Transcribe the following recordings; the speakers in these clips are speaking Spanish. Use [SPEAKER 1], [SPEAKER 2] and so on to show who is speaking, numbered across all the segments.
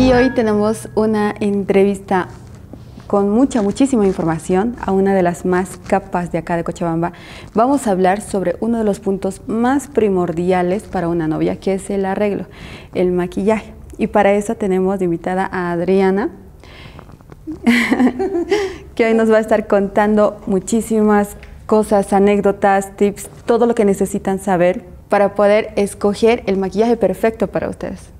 [SPEAKER 1] Y hoy tenemos una entrevista con mucha, muchísima información a una de las más capas de acá de Cochabamba. Vamos a hablar sobre uno de los puntos más primordiales para una novia, que es el arreglo, el maquillaje. Y para eso tenemos de invitada a Adriana, que hoy nos va a estar contando muchísimas cosas, anécdotas, tips, todo lo que necesitan saber para poder escoger el maquillaje perfecto para ustedes.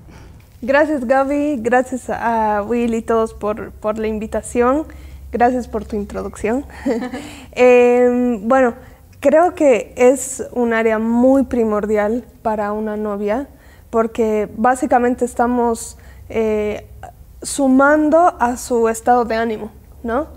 [SPEAKER 2] Gracias Gaby, gracias a Will y todos por, por la invitación, gracias por tu introducción. Em, bueno, creo que es un área muy primordial para una novia porque básicamente estamos eh, sumando a su estado de ánimo, ¿no?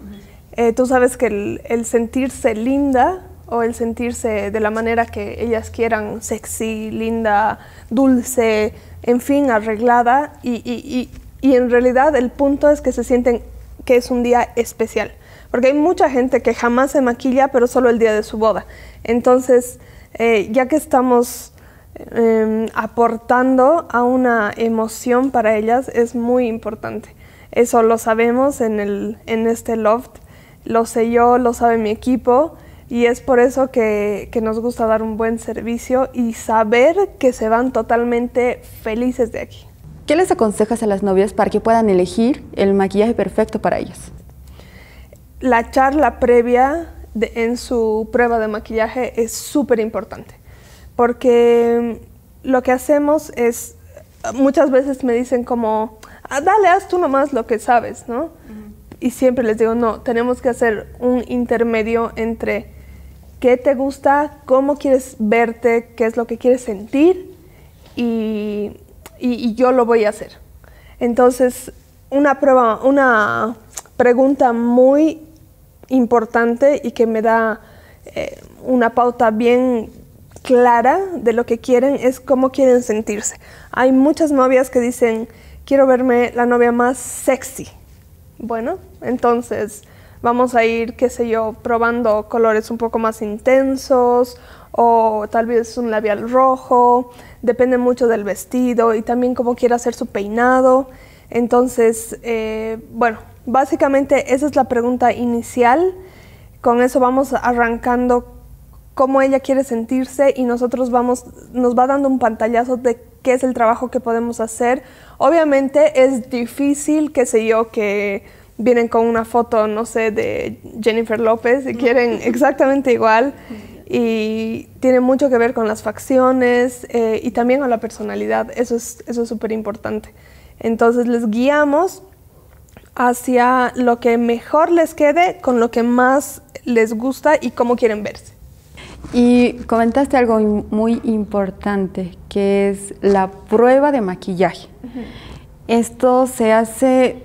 [SPEAKER 2] Eh, tú sabes que el, el, sentirse linda o el sentirse de la manera que ellas quieran, sexy, linda, dulce, en fin, arreglada y, en realidad el punto es que se sienten que es un día especial. Porque hay mucha gente que jamás se maquilla, pero solo el día de su boda. Entonces, eh, ya que estamos em, aportando a una emoción para ellas, es muy importante. Eso lo sabemos en, el, en este loft, lo sé yo, lo sabe mi equipo y es por eso que, nos gusta dar un buen servicio y saber que se van totalmente felices de aquí.
[SPEAKER 1] ¿Qué les aconsejas a las novias para que puedan elegir el maquillaje perfecto para ellas?
[SPEAKER 2] La charla previa en su prueba de maquillaje es súper importante porque lo que hacemos es, muchas veces me dicen como, ah, dale, haz tú nomás lo que sabes, ¿no? Y siempre les digo, no, tenemos que hacer un intermedio entre qué te gusta, cómo quieres verte, qué es lo que quieres sentir y, yo lo voy a hacer. Entonces, una prueba, una pregunta muy importante y que me da eh, una pauta bien clara de lo que quieren es cómo quieren sentirse. Hay muchas novias que dicen, quiero verme la novia más sexy. Bueno, entonces vamos a ir, qué sé yo, probando colores un poco más intensos o tal vez un labial rojo, depende mucho del vestido y también cómo quiera hacer su peinado. Entonces, eh, bueno, básicamente esa es la pregunta inicial. Con eso vamos arrancando cómo ella quiere sentirse y nosotros vamos, nos va dando un pantallazo de qué es el trabajo que podemos hacer. Obviamente es difícil, qué sé yo, que vienen con una foto, no sé, de Jennifer López y quieren exactamente igual. Y tiene mucho que ver con las facciones eh, y también con la personalidad. Eso es eso es súper importante. Entonces les guiamos hacia lo que mejor les quede, con lo que más les gusta y cómo quieren verse.
[SPEAKER 1] Y comentaste algo muy importante, que es la prueba de maquillaje. Esto se hace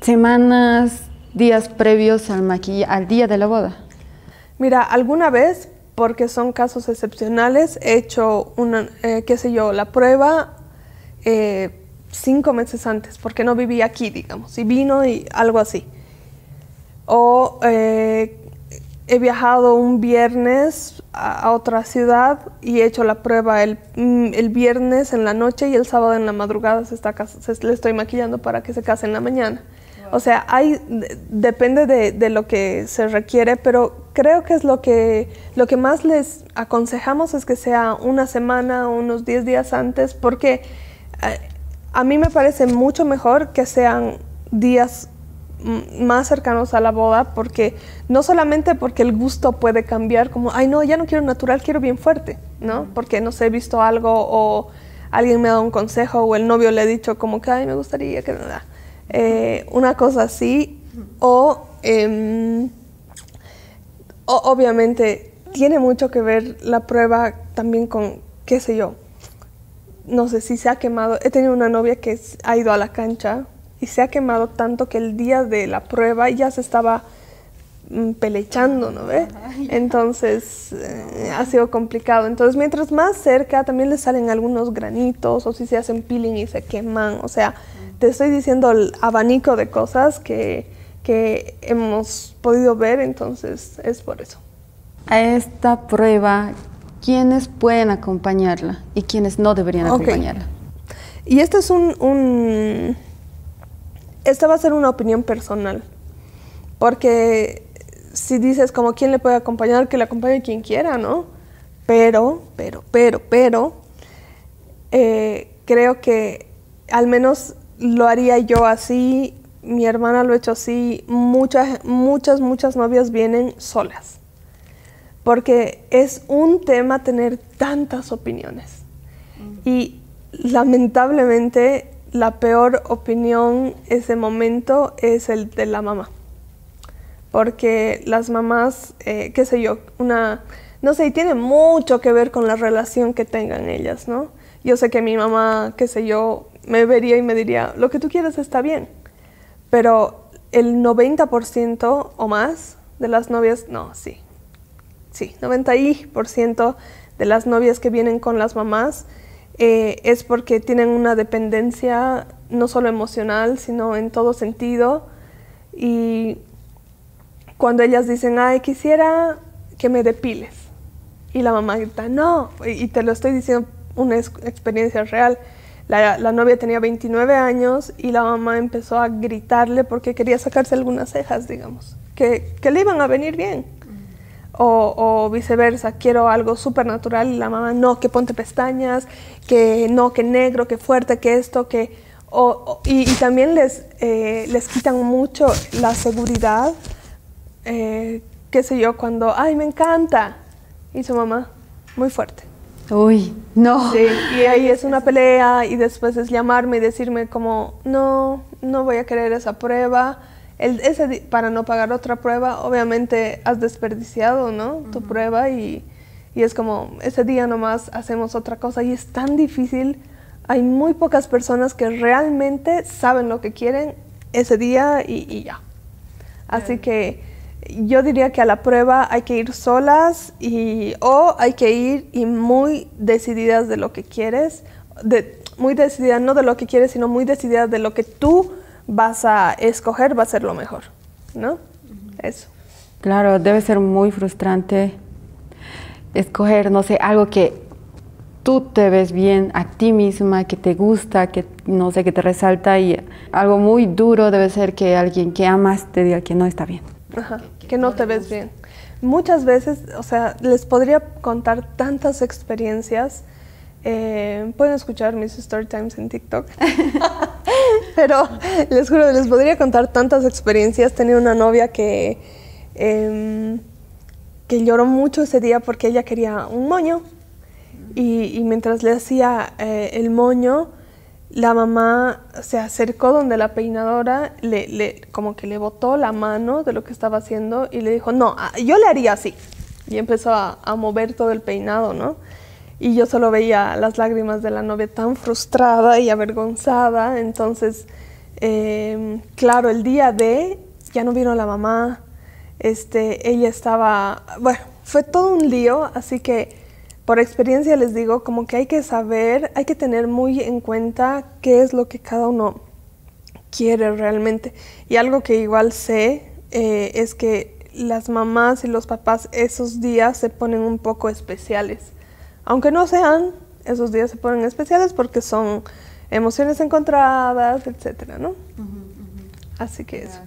[SPEAKER 1] semanas, días previos al, al día de la boda?
[SPEAKER 2] Mira, alguna vez, porque son casos excepcionales, he hecho una, eh, qué sé yo, la prueba eh, cinco meses antes, porque no vivía aquí, digamos, y vino y algo así. O eh, he viajado un viernes a, otra ciudad y he hecho la prueba el, mm, el, viernes en la noche y el sábado en la madrugada se está, se, le estoy maquillando para que se case en la mañana. O sea, hay, depende de, lo que se requiere, pero creo que es lo que, lo que más les aconsejamos es que sea una semana o unos 10 días antes, porque eh, a mí me parece mucho mejor que sean días más cercanos a la boda, porque no solamente porque el gusto puede cambiar, como, ay no, ya no quiero natural, quiero bien fuerte, ¿no? Porque no sé, he visto algo o alguien me ha dado un consejo o el novio le ha dicho como que, ay, me gustaría que... nada eh, una cosa así, em, o, obviamente tiene mucho que ver la prueba también con, qué sé yo, no sé si se ha quemado. He tenido una novia que ha ido a la cancha y se ha quemado tanto que el día de la prueba ya se estaba mm, pelechando, ¿no ve? Entonces eh, ha sido complicado. Entonces mientras más cerca también le salen algunos granitos o si se hacen peeling y se queman, o sea, te estoy diciendo el abanico de cosas que, hemos podido ver, entonces es por eso.
[SPEAKER 1] A esta prueba, ¿quiénes pueden acompañarla y quiénes no deberían acompañarla?
[SPEAKER 2] Y este es un, esta va a ser una opinión personal, porque si dices como quién le puede acompañar, que le acompañe quien quiera, ¿no? Pero, pero, pero, pero, eh, creo que al menos lo haría yo así, mi hermana lo ha hecho así, muchas, muchas, muchas novias vienen solas, porque es un tema tener tantas opiniones. Y lamentablemente la peor opinión ese momento es el de la mamá. Porque las mamás, eh, qué sé yo, una, no sé, tiene mucho que ver con la relación que tengan ellas, ¿no? Yo sé que mi mamá, qué sé yo, me vería y me diría, lo que tú quieras está bien, pero el 90% o más de las novias, no, sí, sí, 90% de las novias que vienen con las mamás eh, es porque tienen una dependencia no solo emocional, sino en todo sentido. Y cuando ellas dicen, ay, quisiera que me depiles. Y la mamá grita, no, y te lo estoy diciendo una experiencia real. La, novia tenía 29 años y la mamá empezó a gritarle porque quería sacarse algunas cejas, digamos, que, que le iban a venir bien o, viceversa, quiero algo súper natural y la mamá, no, que ponte pestañas, que no, que negro, que fuerte, que esto, que... y, también les, eh, les quitan mucho la seguridad, eh, qué sé yo, cuando, ay, me encanta, y su mamá, muy fuerte.
[SPEAKER 1] Uy, no.
[SPEAKER 2] Sí, y ahí es una pelea y después es llamarme y decirme como, no, no voy a querer esa prueba el, ese, para no pagar otra prueba, obviamente has desperdiciado, ¿no? Tu prueba y, y, es como, ese día nomás hacemos otra cosa y es tan difícil. Hay muy pocas personas que realmente saben lo que quieren ese día y, ya. Así que yo diría que a la prueba hay que ir solas y, o hay que ir y muy decididas de lo que quieres, de, muy decididas no de lo que quieres, sino muy decididas de lo que tú vas a escoger va a ser lo mejor, ¿no? Eso.
[SPEAKER 1] Claro, debe ser muy frustrante escoger, no sé, algo que tú te ves bien a ti misma, que te gusta, que no sé, que te resalta y algo muy duro debe ser que alguien que amas te diga que no está bien.
[SPEAKER 2] Ajá, que, no te ves bien. Muchas veces, o sea, les podría contar tantas experiencias. Eh, pueden escuchar mis story times en TikTok. Pero les juro, les podría contar tantas experiencias. Tenía una novia que, em, que lloró mucho ese día porque ella quería un moño. Y, mientras le hacía eh, el moño, la mamá se acercó donde la peinadora, le, le, como que le botó la mano de lo que estaba haciendo y le dijo, no, ah, yo le haría así. Y empezó a, a mover todo el peinado, ¿no? Y yo solo veía las lágrimas de la novia tan frustrada y avergonzada. Entonces, em, claro, el día de, ya no vino la mamá, este, ella estaba, bueno, fue todo un lío, así que por experiencia les digo, como que hay que saber, hay que tener muy en cuenta qué es lo que cada uno quiere realmente. Y algo que igual sé eh, es que las mamás y los papás esos días se ponen un poco especiales aunque no sean, esos días se ponen especiales porque son emociones encontradas, etcétera, ¿no? Así que eso.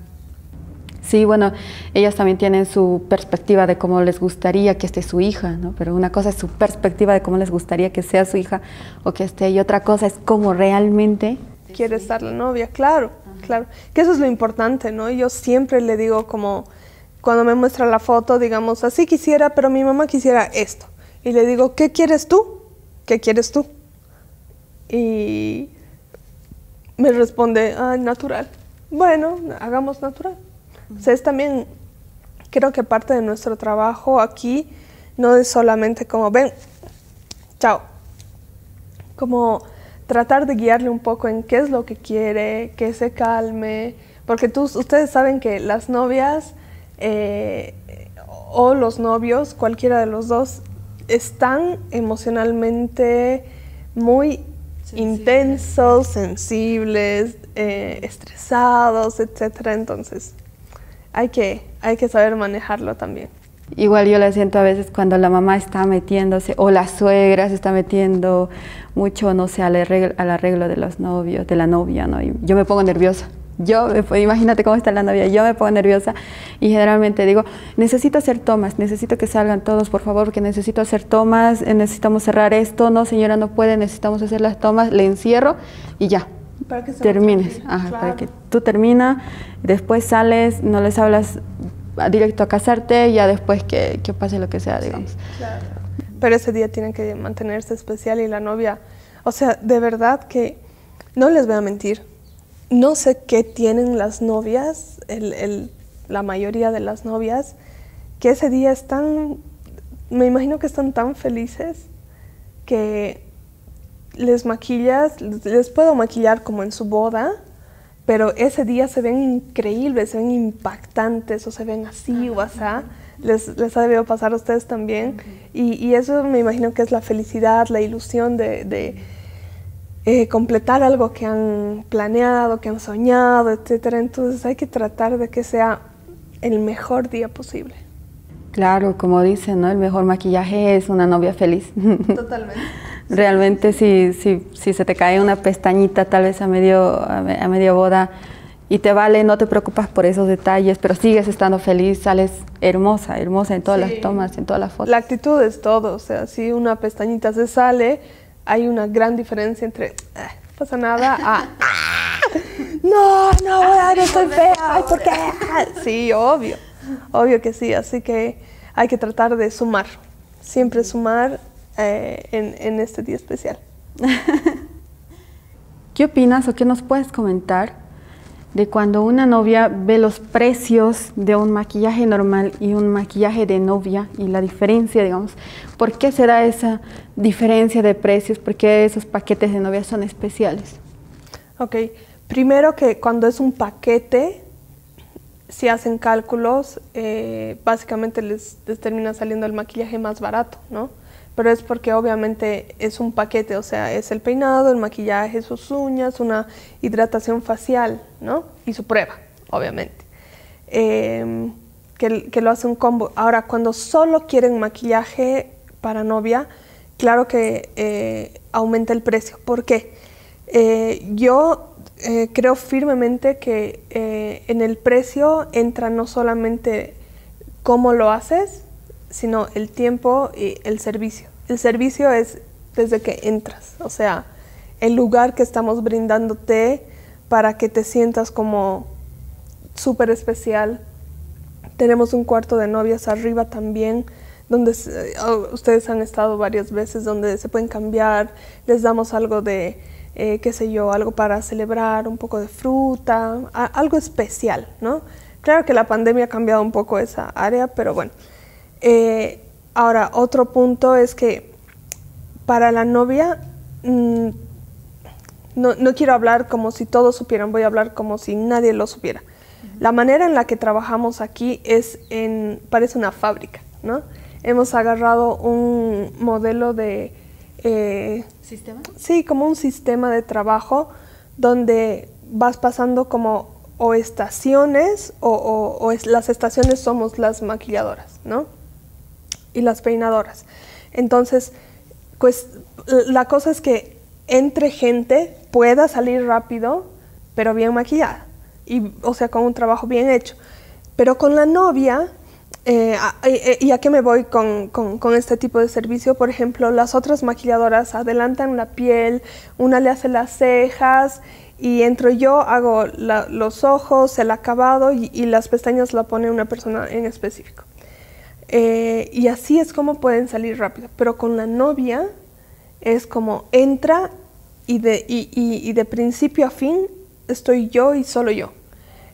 [SPEAKER 1] Sí, bueno, ellas también tienen su perspectiva de cómo les gustaría que esté su hija, ¿no? Pero una cosa es su perspectiva de cómo les gustaría que sea su hija o que esté, y otra cosa es cómo realmente
[SPEAKER 2] quiere estar la novia, claro, claro. Que eso es lo importante, ¿no? Yo siempre le digo como, cuando me muestra la foto, digamos, así quisiera, pero mi mamá quisiera esto. Y le digo, ¿qué quieres tú? ¿Qué quieres tú? Y me responde, ah, natural. Bueno, hagamos natural. O sea, es también, creo que parte de nuestro trabajo aquí no es solamente como, ven, chao. Como tratar de guiarle un poco en qué es lo que quiere, que se calme, porque tú, ustedes saben que las novias eh, o los novios, cualquiera de los dos, están emocionalmente muy intensos, sensibles, eh, estresados, etcétera. Entonces, hay que, hay que saber manejarlo también.
[SPEAKER 1] Igual yo la siento a veces cuando la mamá está metiéndose o la suegra se está metiendo mucho, no sé, al arreglo, al arreglo de los novios, de la novia, ¿no? yo me pongo nerviosa Yo, imagínate cómo está la novia, yo me pongo nerviosa y generalmente digo, necesito hacer tomas, necesito que salgan todos, por favor, porque necesito hacer tomas, eh, necesitamos cerrar esto, no señora, no puede, necesitamos hacer las tomas, le encierro y ya, para que termines, para que tú terminas, después sales, no les hablas directo a casarte, ya después que, que, pase lo que sea, digamos.
[SPEAKER 2] claro. Pero ese día tienen que mantenerse especial y la novia, o sea, de verdad que no les voy a mentir, no sé qué tienen las novias, la mayoría de las novias, que ese día están, me imagino que están tan felices que les maquillas, les puedo maquillar como en su boda, pero ese día se ven increíbles, se ven impactantes o se ven así o así. Les, les ha debido pasar a ustedes también. Y, eso me imagino que es la felicidad, la ilusión de eh, completar algo que han planeado, que han soñado, etcétera. Entonces hay que tratar de que sea el mejor día posible.
[SPEAKER 1] Claro, como dicen, ¿no? El mejor maquillaje es una novia feliz.
[SPEAKER 2] Totalmente.
[SPEAKER 1] Realmente si, si, si, se te cae una pestañita tal vez a medio, a, medio boda y te vale, no te preocupas por esos detalles, pero sigues estando feliz, sales hermosa, hermosa en todas las tomas, en todas las fotos.
[SPEAKER 2] La actitud es todo, o sea, si una pestañita se sale, hay una gran diferencia entre no pasa nada a no, no, no estoy fea, ¿por qué? Sí, obvio, obvio que sí, así que hay que tratar de sumar, siempre sumar eh, en, en este día especial.
[SPEAKER 1] ¿Qué opinas o qué nos puedes comentar de cuando una novia ve los precios de un maquillaje normal y un maquillaje de novia y la diferencia, digamos, ¿por qué se da esa diferencia de precios? ¿Por qué esos paquetes de novia son especiales?
[SPEAKER 2] Ok, primero que cuando es un paquete, si hacen cálculos, eh, básicamente les, les termina saliendo el maquillaje más barato, ¿no? Pero es porque obviamente es un paquete, o sea, es el peinado, el maquillaje, sus uñas, una hidratación facial, ¿no? Y su prueba, obviamente. Em, que, lo hace un combo. Ahora, cuando solo quieren maquillaje para novia, claro que eh, aumenta el precio. ¿Por qué? Eh, yo eh, creo firmemente que en el precio entra no solamente cómo lo haces, sino el tiempo y el servicio. El servicio es desde que entras, o sea, el lugar que estamos brindándote para que te sientas como súper especial. Tenemos un cuarto de novias arriba también, donde oh, ustedes han estado varias veces, donde se pueden cambiar, les damos algo de, eh, qué sé yo, algo para celebrar, un poco de fruta, algo especial, ¿no? Claro que la pandemia ha cambiado un poco esa área, pero bueno. Eh, ahora, otro punto es que para la novia, mm, no, quiero hablar como si todos supieran, voy a hablar como si nadie lo supiera. La manera en la que trabajamos aquí es en, parece una fábrica, ¿no? Hemos agarrado un modelo de...
[SPEAKER 1] Eh, ¿Sistema?
[SPEAKER 2] Sí, como un sistema de trabajo donde vas pasando como o estaciones o, o las estaciones somos las maquilladoras, ¿no? Y las peinadoras. Entonces, pues la cosa es que entre gente pueda salir rápido, pero bien maquillada. Y, o sea, con un trabajo bien hecho. Pero con la novia, eh, eh, ¿y a qué me voy con, con, este tipo de servicio? Por ejemplo, las otras maquilladoras adelantan la piel, una le hace las cejas y entro yo, hago los ojos, el acabado y las pestañas la pone una persona en específico. Eh, y así es como pueden salir rápido. Pero con la novia es como entra y de, principio a fin estoy yo y solo yo.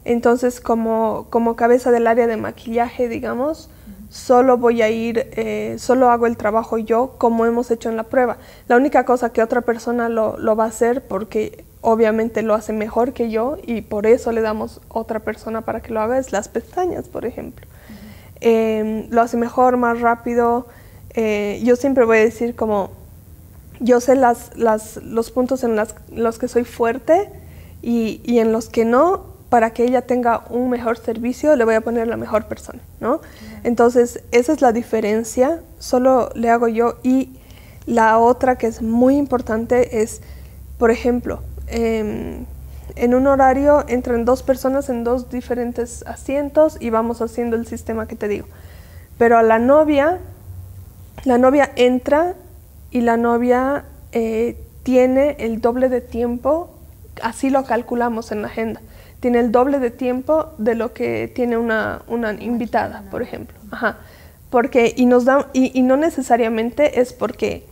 [SPEAKER 2] Entonces, como, cabeza del área de maquillaje, digamos, solo voy a ir, eh, solo hago el trabajo yo como hemos hecho en la prueba. La única cosa que otra persona lo, va a hacer porque obviamente lo hace mejor que yo y por eso le damos otra persona para que lo haga es las pestañas, por ejemplo. Em, lo hace mejor, más rápido. Eh, yo siempre voy a decir como, yo sé las, las, los puntos en las, los que soy fuerte y, y, en los que no, para que ella tenga un mejor servicio, le voy a poner la mejor persona, ¿no? Entonces, esa es la diferencia, solo le hago yo. Y la otra que es muy importante es, por ejemplo, em, en un horario entran dos personas en dos diferentes asientos y vamos haciendo el sistema que te digo. Pero a la novia, la novia entra y la novia eh, tiene el doble de tiempo, así lo calculamos en la agenda, tiene el doble de tiempo de lo que tiene una, una invitada, por ejemplo. Ajá. Porque, y, nos da, y, y no necesariamente es porque,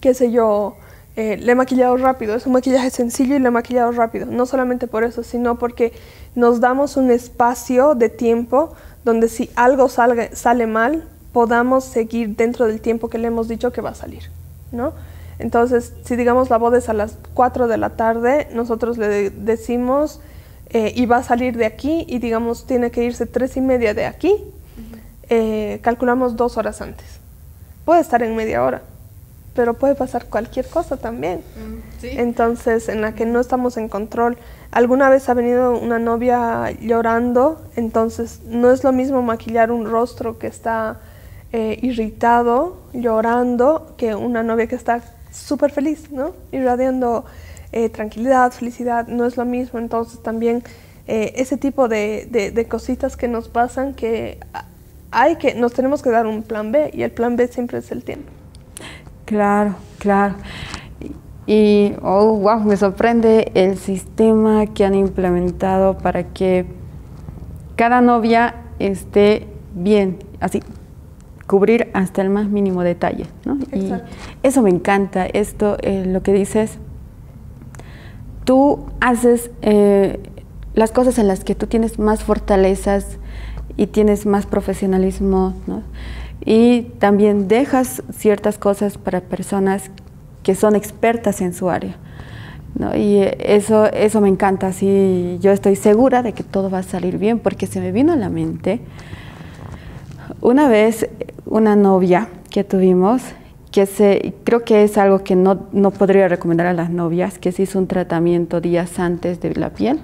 [SPEAKER 2] qué sé yo, eh, le he maquillado rápido, es un maquillaje sencillo y le he maquillado rápido. No solamente por eso, sino porque nos damos un espacio de tiempo donde si algo salga, sale mal, podamos seguir dentro del tiempo que le hemos dicho que va a salir, ¿no? Entonces, si digamos la boda es a las 4 de la tarde, nosotros le decimos eh, y va a salir de aquí y digamos tiene que irse tres y media de aquí, eh, calculamos dos horas antes. Puede estar en media hora, pero puede pasar cualquier cosa también. Mm, entonces, en la que no estamos en control. Alguna vez ha venido una novia llorando, entonces no es lo mismo maquillar un rostro que está eh, irritado, llorando, que una novia que está súper feliz, ¿no? Irradiando eh, tranquilidad, felicidad, no es lo mismo. Entonces, también eh, ese tipo de, de cositas que nos pasan que hay que, nos tenemos que dar un plan B y el plan B siempre es el tiempo.
[SPEAKER 1] Claro, claro. Y, oh, wow, me sorprende el sistema que han implementado para que cada novia esté bien, así, cubrir hasta el más mínimo detalle, ¿no? Y eso me encanta, esto, eh, lo que dices, tú haces eh, las cosas en las que tú tienes más fortalezas y tienes más profesionalismo, ¿no? Y también dejas ciertas cosas para personas que son expertas en su área. Y eso, eso me encanta, así yo estoy segura de que todo va a salir bien, porque se me vino a la mente una vez una novia que tuvimos, que se, creo que es algo que no, no podría recomendar a las novias, que se hizo un tratamiento días antes de la piel,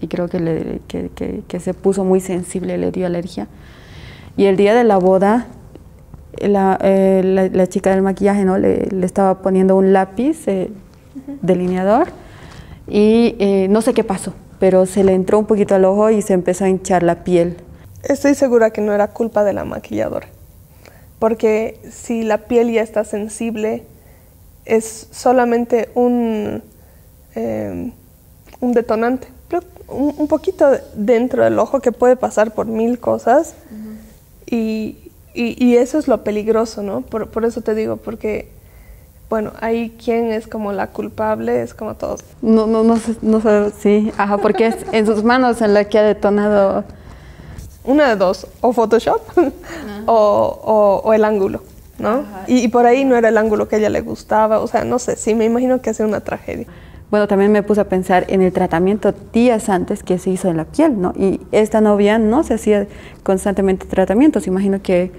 [SPEAKER 1] y creo que, le, que, que, que se puso muy sensible, le dio alergia. Y el día de la boda eh, la, la, chica del maquillaje ¿no? le, estaba poniendo un lápiz eh, delineador y eh, no sé qué pasó, pero se le entró un poquito al ojo y se empezó a hinchar la piel.
[SPEAKER 2] Estoy segura que no era culpa de la maquilladora, porque si la piel ya está sensible, es solamente un, un detonante, un, poquito dentro del ojo que puede pasar por mil cosas y, y, eso es lo peligroso, ¿no? Por, por, eso te digo, porque, bueno, ahí quién es como la culpable, es como todos.
[SPEAKER 1] No, no, no, sé, no sé, sí, ajá, porque es en sus manos en la que ha detonado.
[SPEAKER 2] Una de dos, o Photoshop o, o, el ángulo, ¿no? Y, y, por ahí no era el ángulo que a ella le gustaba, o sea, no sé, sí, me imagino que hace una tragedia.
[SPEAKER 1] Bueno, también me puse a pensar en el tratamiento días antes que se hizo en la piel, ¿no? Y esta novia no se hacía constantemente tratamientos. Imagino que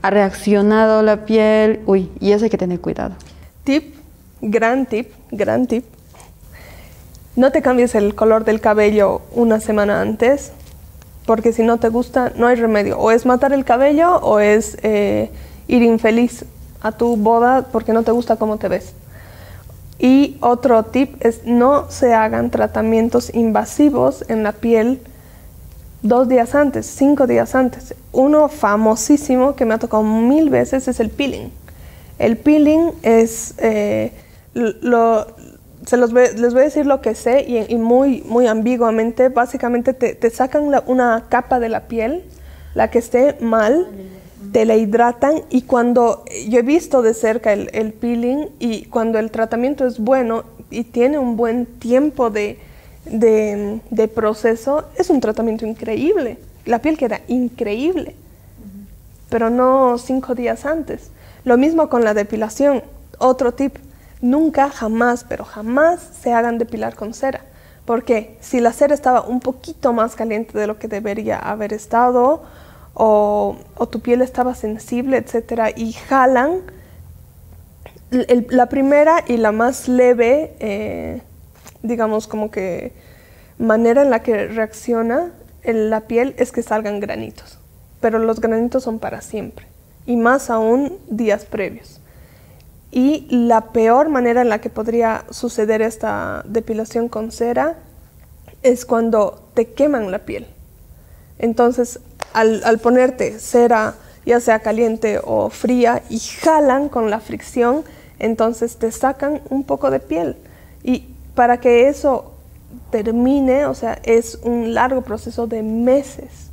[SPEAKER 1] ha reaccionado la piel. Uy, y eso hay que tener cuidado.
[SPEAKER 2] Tip, gran tip, gran tip. No te cambies el color del cabello una semana antes, porque si no te gusta, no hay remedio. O es matar el cabello o es eh, ir infeliz a tu boda porque no te gusta cómo te ves. Y otro tip es no se hagan tratamientos invasivos en la piel dos días antes, cinco días antes. Uno famosísimo que me ha tocado mil veces es el peeling. El peeling es, eh, lo, se los les voy a decir lo que sé y, muy, muy ambiguamente, básicamente te, sacan una capa de la piel, la que esté mal, te la hidratan y cuando yo he visto de cerca el, peeling y cuando el tratamiento es bueno y tiene un buen tiempo de, de, proceso, es un tratamiento increíble. La piel queda increíble, pero no cinco días antes. Lo mismo con la depilación. Otro tip, nunca, jamás, pero jamás se hagan depilar con cera. Porque si la cera estaba un poquito más caliente de lo que debería haber estado, o, tu piel estaba sensible, etcétera, y jalan. la primera y la más leve, eh, digamos, como que manera en la que reacciona la piel es que salgan granitos, pero los granitos son para siempre, y más aún días previos. Y la peor manera en la que podría suceder esta depilación con cera es cuando te queman la piel. Entonces, al, ponerte cera, ya sea caliente o fría, y jalan con la fricción, entonces te sacan un poco de piel. Y para que eso termine, o sea, es un largo proceso de meses,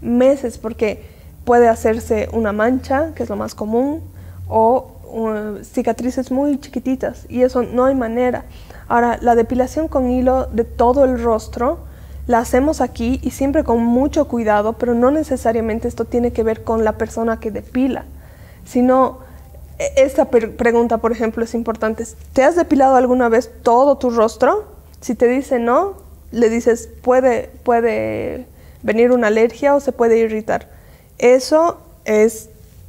[SPEAKER 2] meses, porque puede hacerse una mancha, que es lo más común, o uh, cicatrices muy chiquititas, y eso no hay manera. Ahora, la depilación con hilo de todo el rostro, la hacemos aquí y siempre con mucho cuidado, pero no necesariamente esto tiene que ver con la persona que depila, sino e, esta pregunta, por ejemplo, es importante. ¿Te has depilado alguna vez todo tu rostro? Si te dice no, le dices, puede, puede venir una alergia o se puede irritar. Eso es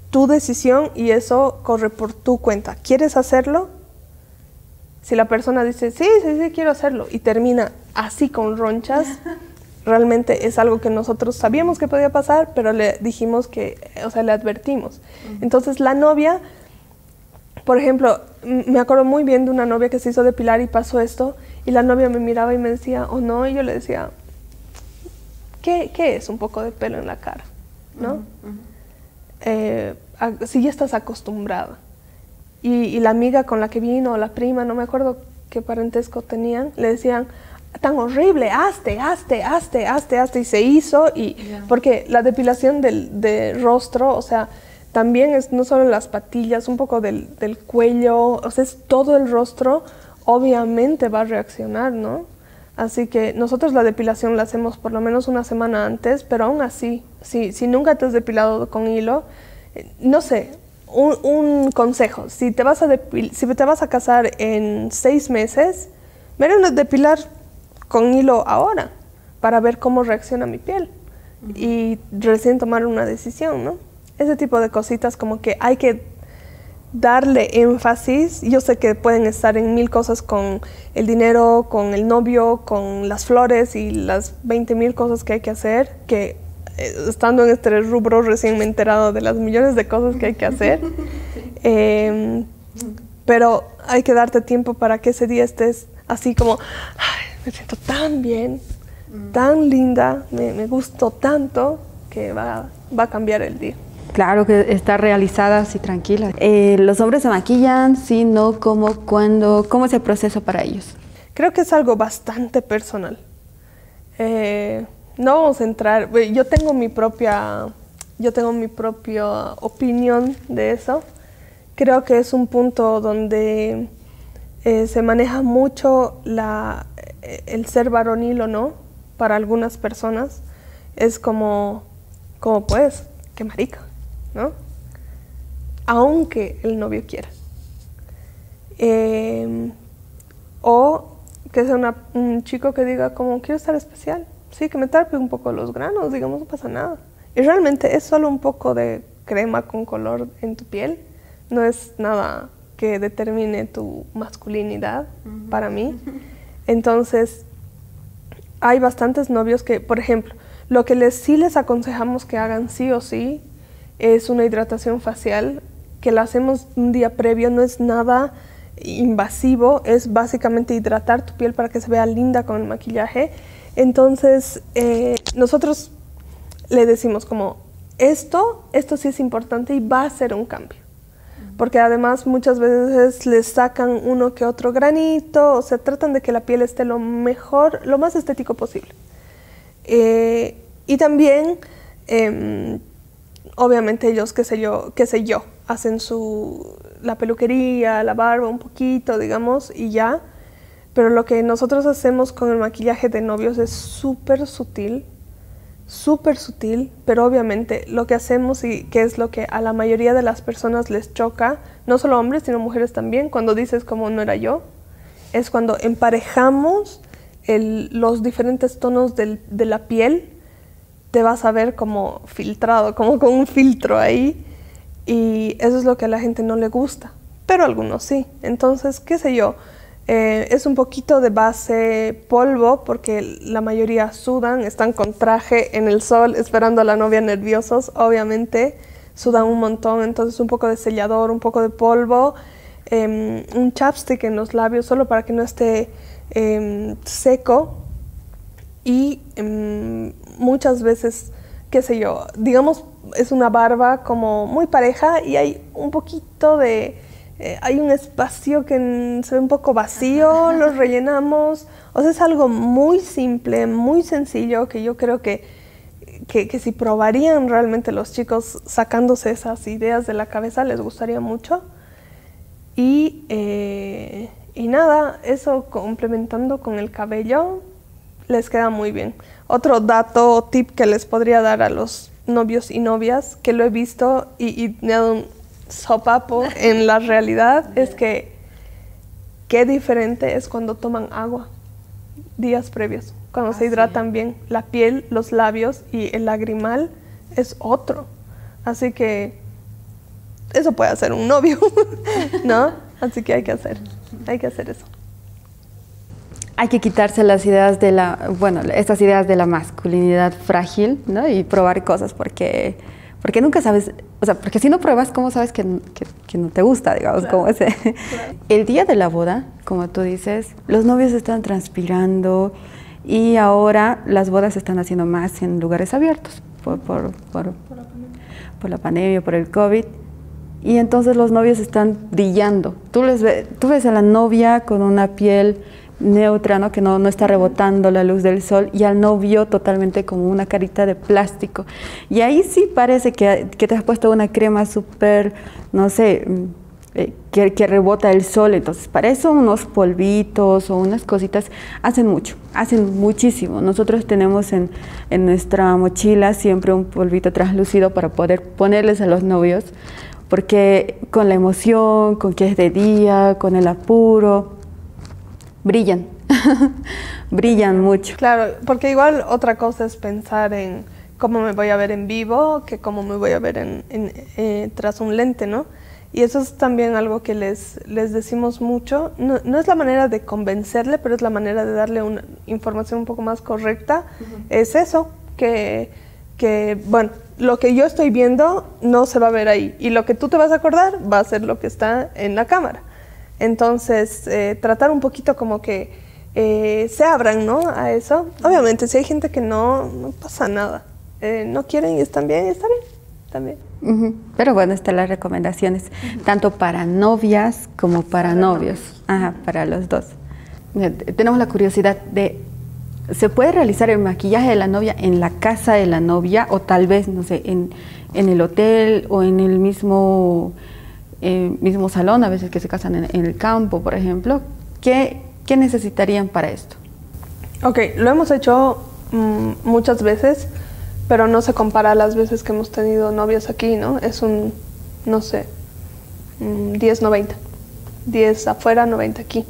[SPEAKER 2] tu decisión y eso corre por tu cuenta. ¿Quieres hacerlo? Si la persona dice, sí, sí, sí, quiero hacerlo, y termina así con ronchas, realmente es algo que nosotros sabíamos que podía pasar, pero le dijimos que, o sea, le advertimos. Entonces la novia por ejemplo, me acuerdo muy bien de una novia que se hizo depilar y pasó esto, y la novia me miraba y me decía, oh no, y yo le decía, ¿qué, qué es un poco de pelo en la cara? ¿No? Eh, si ya estás acostumbrada. Y, la amiga con la que vino, la prima, no me acuerdo qué parentesco tenían, le decían, tan horrible, hazte, hazte, hazte, hazte, hazte, y se hizo, y porque la depilación del de rostro, o sea, también es no solo las patillas, un poco del, cuello, o sea, es todo el rostro, obviamente va a reaccionar, ¿no? Así que nosotros la depilación la hacemos por lo menos una semana antes, pero aún así, si, si nunca te has depilado con hilo, eh, no sé, un, consejo, si te, vas a si te vas a casar en seis meses, a depilar con hilo ahora para ver cómo reacciona mi piel y recién tomar una decisión, ¿no? ese tipo de cositas como que hay que darle énfasis. Yo sé que pueden estar en mil cosas con el dinero, con el novio, con las flores y las 20 mil cosas que hay que hacer, que estando en este rubro recién me he enterado de las millones de cosas que hay que hacer. Em, pero hay que darte tiempo para que ese día estés así como, me siento tan bien, mm. tan linda, me, me gustó tanto que va, va a cambiar el día.
[SPEAKER 1] Claro que está realizadas y tranquilas. Eh, ¿Los hombres se maquillan? Sí, no, cómo, cuándo, cómo es el proceso para ellos?
[SPEAKER 2] Creo que es algo bastante personal. Eh, no vamos a entrar, yo tengo mi propia, yo tengo mi propia opinión de eso. Creo que es un punto donde eh, se maneja mucho la, el ser varonil o no para algunas personas. Es como, como pues, qué marica. ¿no? Aunque el novio quiera. Em, o que sea un chico que diga como quiero estar especial, sí, que me tape un poco los granos, digamos, no pasa nada. Y realmente es solo un poco de crema con color en tu piel, no es nada que determine tu masculinidad para mí. Entonces, hay bastantes novios que, por ejemplo, lo que les sí les aconsejamos que hagan sí o sí es una hidratación facial que la hacemos un día previo, no es nada invasivo, es básicamente hidratar tu piel para que se vea linda con el maquillaje. Entonces, eh, nosotros le decimos como, esto, esto sí es importante y va a ser un cambio. Porque además muchas veces les sacan uno que otro granito, o sea, tratan de que la piel esté lo mejor, lo más estético posible. Eh, y también em, obviamente ellos, qué sé yo, qué sé yo, hacen su, la peluquería, la barba un poquito, digamos, y ya. Pero lo que nosotros hacemos con el maquillaje de novios es súper sutil, súper sutil, pero obviamente lo que hacemos y que es lo que a la mayoría de las personas les choca, no solo hombres, sino mujeres también, cuando dices como no era yo, es cuando emparejamos los diferentes tonos de la piel te vas a ver como filtrado, como con un filtro ahí. Y eso es lo que a la gente no le gusta, pero a algunos sí. Entonces, qué sé yo, eh, es un poquito de base polvo porque la mayoría sudan, están con traje en el sol esperando a la novia nerviosos, obviamente sudan un montón, entonces un poco de sellador, un poco de polvo. em, un chapstick en los labios solo para que no esté em, seco y em, muchas veces, qué sé yo, digamos, es una barba como muy pareja y hay un poquito de, eh, hay un espacio que se ve un poco vacío, lo rellenamos, o sea, es algo muy simple, muy sencillo que yo creo que, que, si probarían realmente los chicos sacándose esas ideas de la cabeza, les gustaría mucho. Y, eh, y nada, eso complementando con el cabello, les queda muy bien. Otro dato o tip que les podría dar a los novios y novias, que lo he visto y, y me ha dado un sopapo en la realidad, es que qué diferente es cuando toman agua días previos, cuando se hidratan bien. La piel, los labios y el lagrimal es otro. Así que eso puede hacer un novio, ¿no? Así que hay que hacer, hay que hacer eso
[SPEAKER 1] hay que quitarse las ideas de la, bueno, estas ideas de la masculinidad frágil, ¿no? Y probar cosas porque, porque nunca sabes, o sea, porque si no pruebas, ¿cómo sabes que, que, no te gusta, digamos, como ese? El día de la boda, como tú dices, los novios están transpirando y ahora las bodas se están haciendo más en lugares abiertos por, por, por, por la pandemia, por el COVID. Y entonces los novios están brillando. Tú, les tú ves a la novia con una piel neutra, ¿no? que no, no, está rebotando la luz del sol, y al novio totalmente como una carita de plástico. Y ahí sí parece que, que te has puesto una crema súper, no sé, mm, eh, que, que, rebota el sol. Entonces, para eso unos polvitos o unas cositas hacen mucho, hacen muchísimo. Nosotros tenemos en, en nuestra mochila siempre un polvito translúcido para poder ponerles a los novios, porque con la emoción, con que es de día, con el apuro, brillan, brillan mucho.
[SPEAKER 2] Claro, porque igual otra cosa es pensar en cómo me voy a ver en vivo que cómo me voy a ver en, eh, tras un lente, ¿no? Y eso es también algo que les, les decimos mucho. No, no, es la manera de convencerle, pero es la manera de darle una información un poco más correcta. Es eso, que, que, bueno, lo que yo estoy viendo no se va a ver ahí. Y lo que tú te vas a acordar va a ser lo que está en la cámara. Entonces, eh, tratar un poquito como que eh, se abran ¿no? a eso. Obviamente, si hay gente que no, no pasa nada. Eh, no quieren y están bien, está bien, también.
[SPEAKER 1] Pero bueno, están las recomendaciones, tanto para novias como para, novios, Ajá, para los dos. Tenemos la curiosidad de, ¿se puede realizar el maquillaje de la novia en la casa de la novia o tal vez, no sé, en, en el hotel o en el mismo eh, mismo salón, a veces que se casan en, el campo, por ejemplo. ¿Qué, ¿Qué, necesitarían para esto?
[SPEAKER 2] Ok, lo hemos hecho mm, muchas veces, pero no se compara a las veces que hemos tenido novios aquí, ¿no? Es un, no sé, 10-90. 10 afuera, 90 aquí.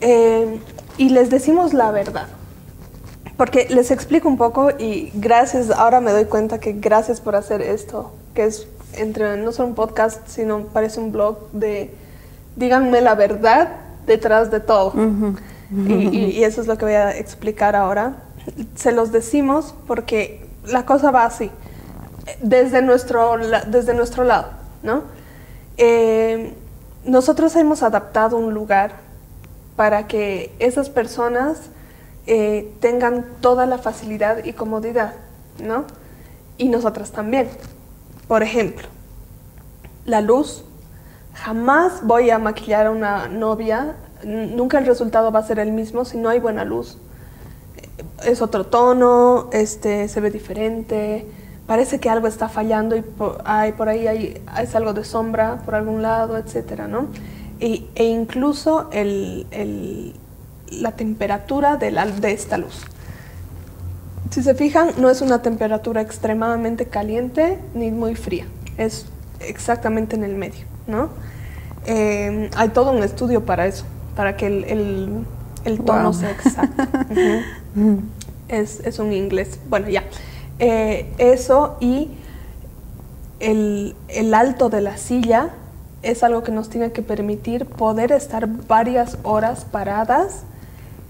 [SPEAKER 2] Eh, y les decimos la verdad. Porque les explico un poco y gracias, ahora me doy cuenta que gracias por hacer esto, que es entre no solo un podcast, sino parece un blog de díganme la verdad detrás de todo. Y, eso es lo que voy a explicar ahora. Se los decimos porque la cosa va así, desde nuestro, desde nuestro lado, ¿no? Eh, nosotros hemos adaptado un lugar para que esas personas eh, tengan toda la facilidad y comodidad, ¿no? Y nosotras también. Por ejemplo, la luz. Jamás voy a maquillar a una novia, nunca el resultado va a ser el mismo si no hay buena luz. Es otro tono, este, se ve diferente, parece que algo está fallando y hay, por ahí hay, es algo de sombra por algún lado, etc. ¿no? e incluso la temperatura de esta luz. Si se fijan, no es una temperatura extremadamente caliente ni muy fría, es exactamente en el medio, ¿no? Eh, hay todo un estudio para eso, para que el, tono sea exacto. es, un inglés. Bueno, ya. Eh, eso y el, alto de la silla es algo que nos tiene que permitir poder estar varias horas paradas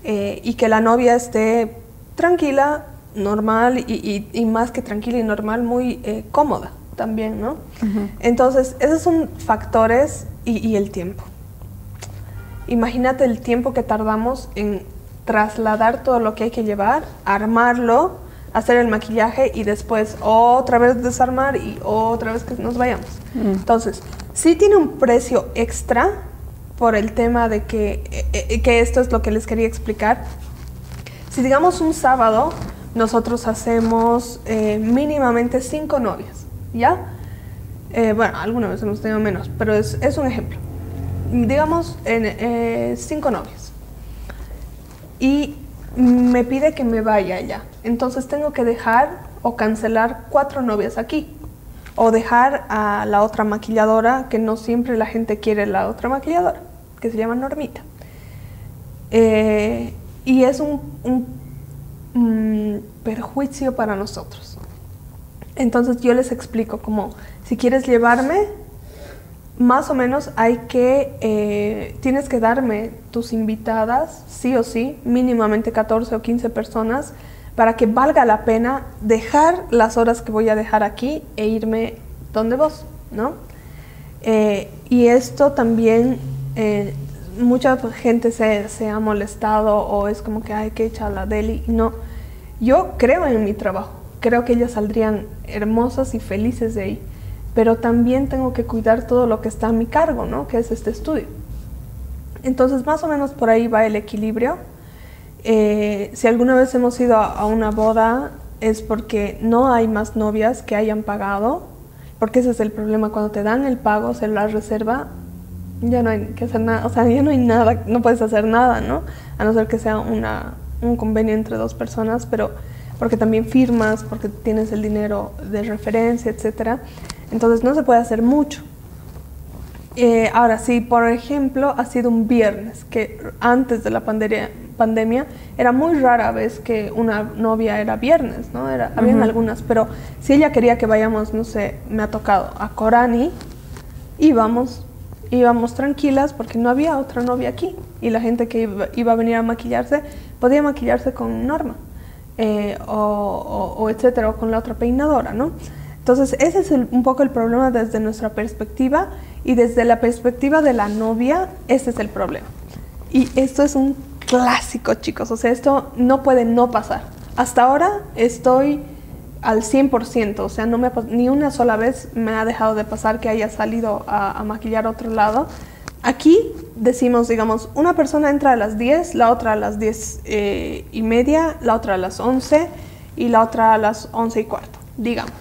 [SPEAKER 2] eh, y que la novia esté tranquila, normal y, más que tranquila y normal, muy eh, cómoda también, ¿no? Entonces, esos son factores y, el tiempo. Imagínate el tiempo que tardamos en trasladar todo lo que hay que llevar, armarlo, hacer el maquillaje y después otra vez desarmar y otra vez que nos vayamos. Mm. Entonces, sí tiene un precio extra por el tema de que, eh, eh, que esto es lo que les quería explicar. Si digamos un sábado, nosotros hacemos eh, mínimamente cinco novias, ¿ya? bueno, alguna vez hemos tenido menos, pero es, es un ejemplo. Digamos en, cinco novias. Y me pide que me vaya allá. Entonces tengo que dejar o cancelar cuatro novias aquí o dejar a la otra maquilladora, que no siempre la gente quiere la otra maquilladora, que se llama Normita. Eh, y es un, mm, perjuicio para nosotros. Entonces yo les explico como, si quieres llevarme, más o menos hay que, eh, tienes que darme tus invitadas, sí o sí, mínimamente 14 o 15 personas, para que valga la pena dejar las horas que voy a dejar aquí e irme donde vos, ¿no? Eh, y esto también, eh, mucha gente se, se, ha molestado o es como que hay que echar la deli. No, yo creo en mi trabajo, creo que ellas saldrían hermosas y felices de ahí, pero también tengo que cuidar todo lo que está a mi cargo, ¿no? Que es este estudio. Entonces, más o menos por ahí va el equilibrio. Eh, si alguna vez hemos ido a, una boda es porque no hay más novias que hayan pagado, porque ese es el problema, cuando te dan el pago, se la reserva, ya no hay que hacer nada, o sea, ya no hay nada, no puedes hacer nada, ¿no? A no ser que sea una, un convenio entre dos personas, pero porque también firmas, porque tienes el dinero de referencia, etc. Entonces no se puede hacer mucho. Eh, ahora, si por ejemplo ha sido un viernes, que antes de la pandemia, pandemia era muy rara vez que una novia era viernes, ¿no? Era, Habían algunas, pero si ella quería que vayamos, no sé, me ha tocado a Corani, íbamos, íbamos tranquilas porque no había otra novia aquí y la gente que iba, a venir a maquillarse podía maquillarse con Norma eh, o, o, etcétera, o con la otra peinadora, ¿no? Entonces, ese es un poco el problema desde nuestra perspectiva y desde la perspectiva de la novia, ese es el problema. Y esto es un clásico, chicos. O sea, esto no puede no pasar. Hasta ahora estoy al 100%, o sea, no me, ni una sola vez me ha dejado de pasar que haya salido a, maquillar a otro lado. Aquí decimos, digamos, una persona entra a las 10, la otra a las 10 eh, y media, la otra a las 11 y la otra a las 11 y cuarto, digamos.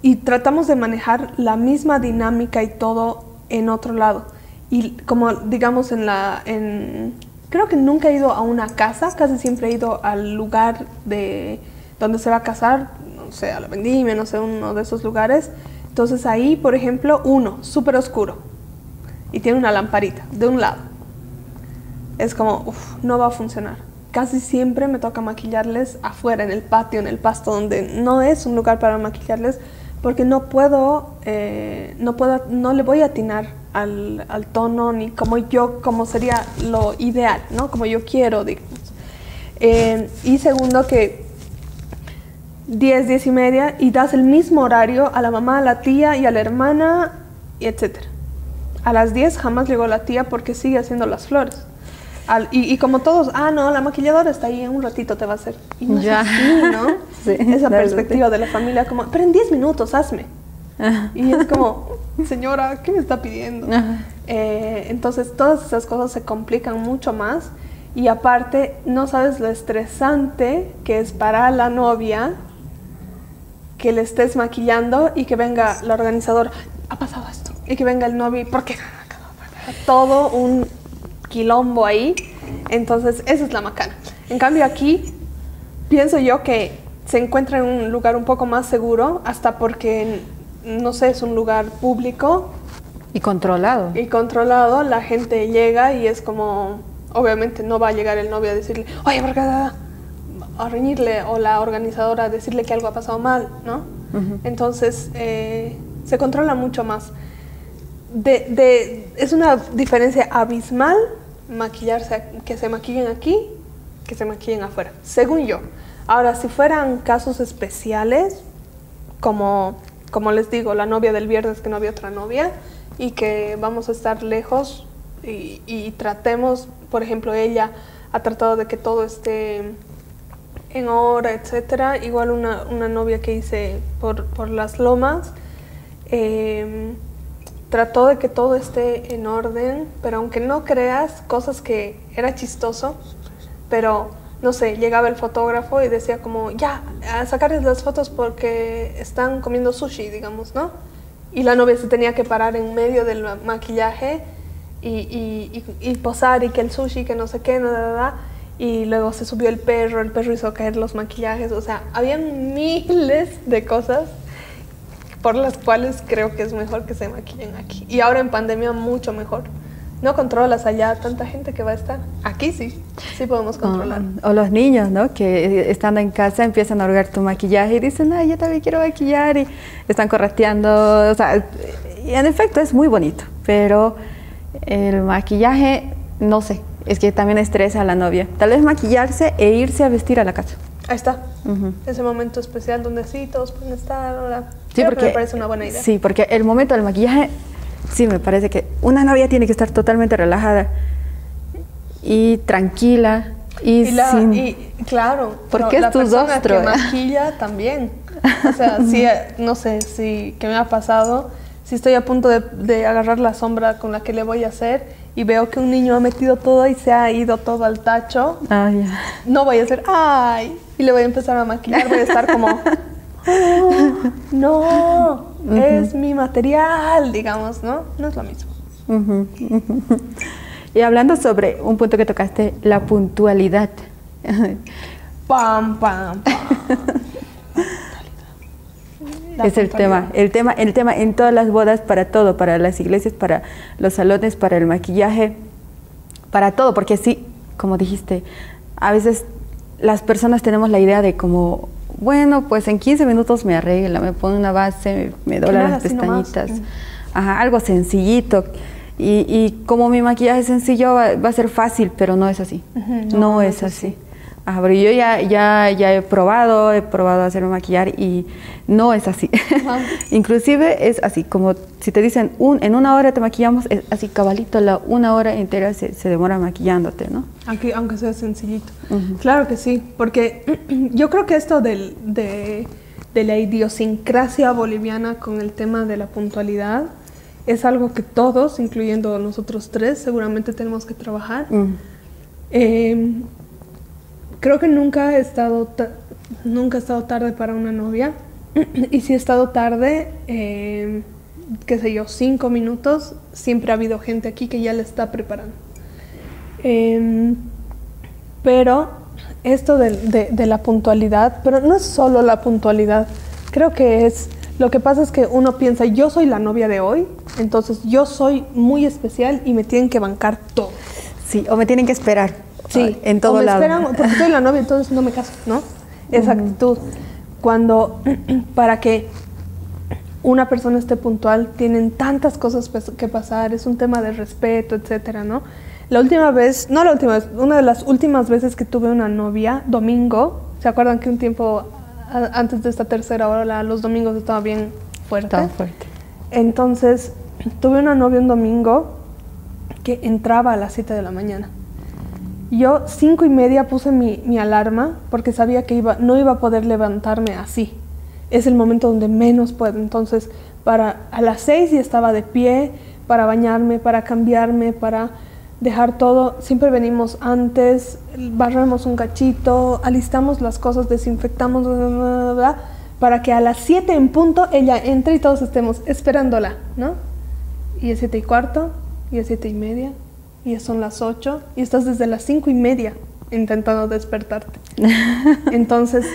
[SPEAKER 2] Y tratamos de manejar la misma dinámica y todo en otro lado. Y como digamos en la... En, creo que nunca he ido a una casa, casi siempre he ido al lugar de donde se va a casar, no sé, a la vendimia, no sé, uno de esos lugares. Entonces ahí, por ejemplo, uno, súper oscuro, y tiene una lamparita de un lado. Es como, uff, no va a funcionar. Casi siempre me toca maquillarles afuera, en el patio, en el pasto, donde no es un lugar para maquillarles, porque no puedo, eh, no puedo, no le voy a atinar al, al, tono ni como yo, como sería lo ideal, ¿no? Como yo quiero, digamos. Eh, y segundo que 10, 10 y media y das el mismo horario a la mamá, a la tía y a la hermana, y etc. A las 10 jamás llegó la tía porque sigue haciendo las flores. y, como todos, ah, no, la maquilladora está ahí, en un ratito te va a hacer. Y no ya. ¿no? Esa perspectiva de la familia, como, pero en 10 minutos, hazme. Y es como, señora, ¿qué me está pidiendo? Eh, entonces todas esas cosas se complican mucho más y aparte no sabes lo estresante que es para la novia que le estés maquillando y que venga la organizadora, ha pasado esto, y que venga el novio, porque todo un quilombo ahí. Entonces, esa es la macana. En cambio, aquí pienso yo que se encuentra en un lugar un poco más seguro, hasta porque no sé, es un lugar público.
[SPEAKER 1] Y controlado.
[SPEAKER 2] Y controlado, la gente llega y es como, obviamente no va a llegar el novio a decirle, oye, ¿por qué? A reñirle, o la organizadora a decirle que algo ha pasado mal, ¿no? Entonces, eh, se controla mucho más. De, es una diferencia abismal maquillarse, que se maquillen aquí, que se maquillen afuera, según yo. Ahora, si fueran casos especiales, como como les digo, la novia del viernes que no había otra novia, y que vamos a estar lejos y, y tratemos, por ejemplo, ella ha tratado de que todo esté en hora, etcétera. Igual una, una novia que hice por, por las lomas, eh, trató de que todo esté en orden, pero aunque no creas cosas que era chistoso, pero no sé, llegaba el fotógrafo y decía como, ya, a sacarles las fotos porque están comiendo sushi, digamos, ¿no? Y la novia se tenía que parar en medio del maquillaje y, y, y, y posar y que el sushi, que no sé qué, nada, nada y luego se subió el perro, el perro hizo caer los maquillajes, o sea, había miles de cosas por las cuales creo que es mejor que se maquillen aquí. Y ahora en pandemia mucho mejor. No controlas allá tanta gente que va a estar. Aquí sí, sí podemos controlar.
[SPEAKER 1] O, los niños, ¿no? Que estando en casa empiezan a orgar tu maquillaje y dicen, ay, yo también quiero maquillar y están correteando. O sea, y en efecto es muy bonito, pero el maquillaje, no sé, es que también estresa a la novia. Tal vez maquillarse e irse a vestir a la casa.
[SPEAKER 2] Ahí está. Ese momento especial donde sí, todos pueden estar. Ahora. Sí, porque me parece una buena idea.
[SPEAKER 1] Sí, porque el momento del maquillaje, sí, me parece que una novia tiene que estar totalmente relajada y tranquila. Y, sin...
[SPEAKER 2] y claro,
[SPEAKER 1] porque es tu rostro.
[SPEAKER 2] que maquilla también. O sea, sí, no sé, si que me ha pasado, si estoy a punto de, de agarrar la sombra con la que le voy a hacer y veo que un niño ha metido todo y se ha ido todo al tacho,
[SPEAKER 1] ah,
[SPEAKER 2] no voy a hacer, ay, y le voy a empezar a maquillar, voy a estar como, oh, no, es mi material, digamos, ¿no? No es lo mismo.
[SPEAKER 1] Y hablando sobre un punto que tocaste, la puntualidad.
[SPEAKER 2] pam, pam, pam.
[SPEAKER 1] es el tema, el tema, el tema en todas las bodas, para todo, para las iglesias, para los salones, para el maquillaje, para todo, porque sí, como dijiste, a veces las personas tenemos la idea de como, bueno, pues en 15 minutos me arregla, me pone una base, me dobla las pestañitas, ajá, algo sencillito. Y, como mi maquillaje es sencillo, va, a ser fácil, pero no es así. no, es así. Ah, pero yo ya, ya, ya he probado, he probado hacerme maquillar y no es así. Inclusive es así, como si te dicen, un, en una hora te maquillamos, es así cabalito, la una hora entera se, se demora maquillándote, ¿no?
[SPEAKER 2] Aunque, aunque sea sencillito. Claro que sí, porque yo creo que esto del, de, de, la idiosincrasia boliviana con el tema de la puntualidad es algo que todos, incluyendo nosotros tres, seguramente tenemos que trabajar. Eh, creo que nunca he estado, nunca he estado tarde para una novia. y si he estado tarde, eh, qué sé yo, cinco minutos, siempre ha habido gente aquí que ya le está preparando. Em, pero esto de, de, la puntualidad, pero no es solo la puntualidad, creo que es, lo que pasa es que uno piensa, yo soy la novia de hoy, entonces yo soy muy especial y me tienen que bancar todo.
[SPEAKER 1] Sí, o me tienen que esperar.
[SPEAKER 2] Sí, en todo o me lado. esperan porque soy la novia, entonces no me caso, ¿no? Esa actitud. Cuando para que una persona esté puntual tienen tantas cosas que pasar, es un tema de respeto, etcétera, ¿no? La última vez, no la última vez, una de las últimas veces que tuve una novia, domingo, ¿se acuerdan que un tiempo antes de esta tercera hora los domingos estaba bien fuerte?
[SPEAKER 1] Estaba fuerte.
[SPEAKER 2] Entonces, tuve una novia un domingo que entraba a las 7 de la mañana. Yo cinco y media puse mi, alarma porque sabía que iba, no iba a poder levantarme así. Es el momento donde menos puedo. Entonces, para a las seis ya estaba de pie para bañarme, para cambiarme, para dejar todo. Siempre venimos antes, barremos un cachito, alistamos las cosas, desinfectamos, para que a las siete en punto ella entre y todos estemos esperándola, ¿no? Y es siete y cuarto, y es siete y media, y ya son las 8 y estás desde las 5 y media intentando despertarte. Entonces,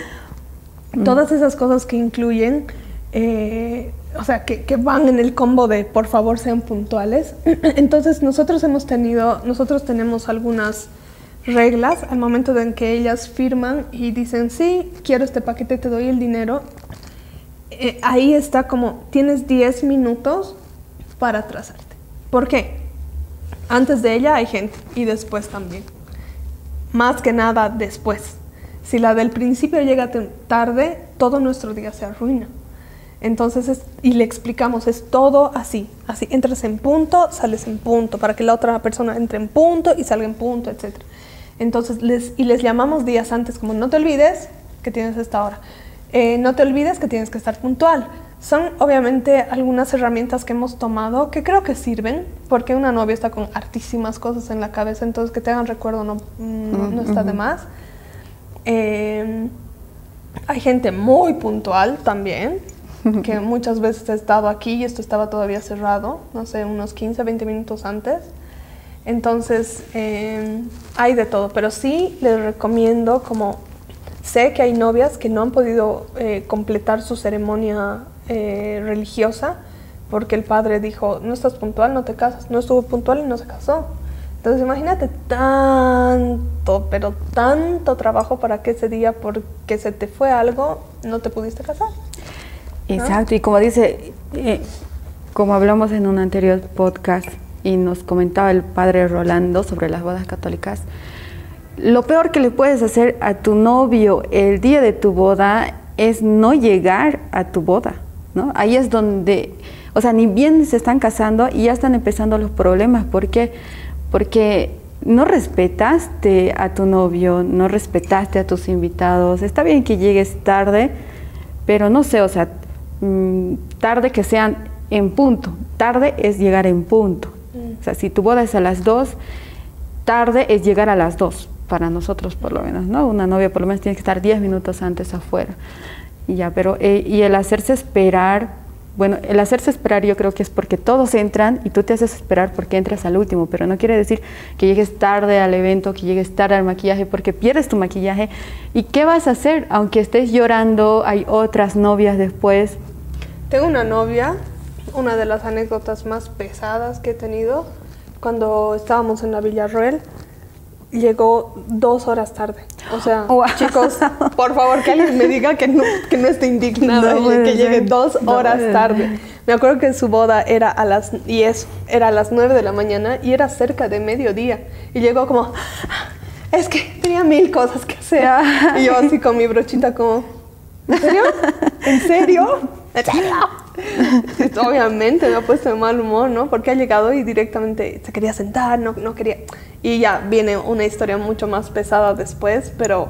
[SPEAKER 2] todas esas cosas que incluyen, eh, o sea, que, que, van en el combo de por favor sean puntuales. Entonces, nosotros hemos tenido, nosotros tenemos algunas reglas al momento en que ellas firman y dicen, sí, quiero este paquete, te doy el dinero. Eh, ahí está como, tienes 10 minutos para atrasarte. ¿Por qué? Antes de ella hay gente y después también. Más que nada después. Si la del principio llega tarde, todo nuestro día se arruina. Entonces, y le explicamos, es todo así, así, entras en punto, sales en punto, para que la otra persona entre en punto y salga en punto, etc. Entonces, y les llamamos días antes, como no te olvides que tienes esta hora, eh, no te olvides que tienes que estar puntual. Son obviamente algunas herramientas que hemos tomado que creo que sirven, porque una novia está con hartísimas cosas en la cabeza, entonces que te hagan recuerdo no, no, está de más. Eh, hay gente muy puntual también, que muchas veces he estado aquí y esto estaba todavía cerrado, no sé, unos 15, 20 minutos antes. Entonces, em, hay de todo, pero sí les recomiendo, como sé que hay novias que no han podido eh, completar su ceremonia eh, religiosa porque el padre dijo, no estás puntual, no te casas, no estuvo puntual y no se casó. Entonces imagínate tanto, pero tanto trabajo para que ese día, porque se te fue algo, no te pudiste casar.
[SPEAKER 1] Exacto, y como dice, eh, como hablamos en un anterior podcast y nos comentaba el padre Rolando sobre las bodas católicas, lo peor que le puedes hacer a tu novio el día de tu boda es no llegar a tu boda, ¿no? Ahí es donde, o sea, ni bien se están casando y ya están empezando los problemas. ¿Por qué? Porque no respetaste a tu novio, no respetaste a tus invitados. Está bien que llegues tarde, pero no sé, o sea, Mm, tarde que sean en punto. Tarde es llegar en punto. Mm. O sea, si tu boda es a las 2, tarde es llegar a las 2, para nosotros por lo menos, ¿no? Una novia por lo menos tiene que estar 10 minutos antes afuera. Y ya, pero, eh, y el hacerse esperar, bueno, el hacerse esperar yo creo que es porque todos entran y tú te haces esperar porque entras al último, pero no quiere decir que llegues tarde al evento, que llegues tarde al maquillaje, porque pierdes tu maquillaje. ¿Y qué vas a hacer? Aunque estés llorando, hay otras novias después,
[SPEAKER 2] tengo una novia, una de las anécdotas más pesadas que he tenido, cuando estábamos en la Villarroel, llegó dos horas tarde. O sea, chicos, por favor que alguien me diga que no, que no esté indignada que llegue dos horas tarde. Me acuerdo que su boda era a las, y era a las nueve de la mañana y era cerca de mediodía. Y llegó como, es que tenía mil cosas que hacer. Y yo así con mi brochita como, ¿en serio? ¿En serio? Obviamente me ha puesto de mal humor, ¿no? Porque ha llegado y directamente se quería sentar, no, no quería... Y ya viene una historia mucho más pesada después, pero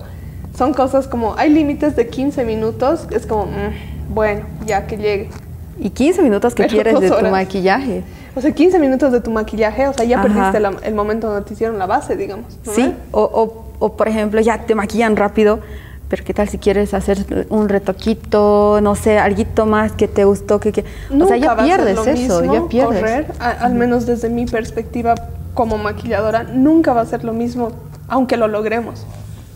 [SPEAKER 2] son cosas como, hay límites de 15 minutos, es como, mm, bueno, ya que llegue.
[SPEAKER 1] ¿Y 15 minutos que quieres de tu maquillaje?
[SPEAKER 2] O sea, 15 minutos de tu maquillaje, o sea, ya perdiste el momento donde te hicieron la base, digamos.
[SPEAKER 1] Sí, o, o, o, por ejemplo, ya te maquillan rápido, pero qué tal si quieres hacer un retoquito, no sé, algo más que te gustó, que, que o sea, ya pierdes eso, ya pierdes.
[SPEAKER 2] Correr, al menos desde mi perspectiva como maquilladora, nunca va a ser lo mismo, aunque lo logremos.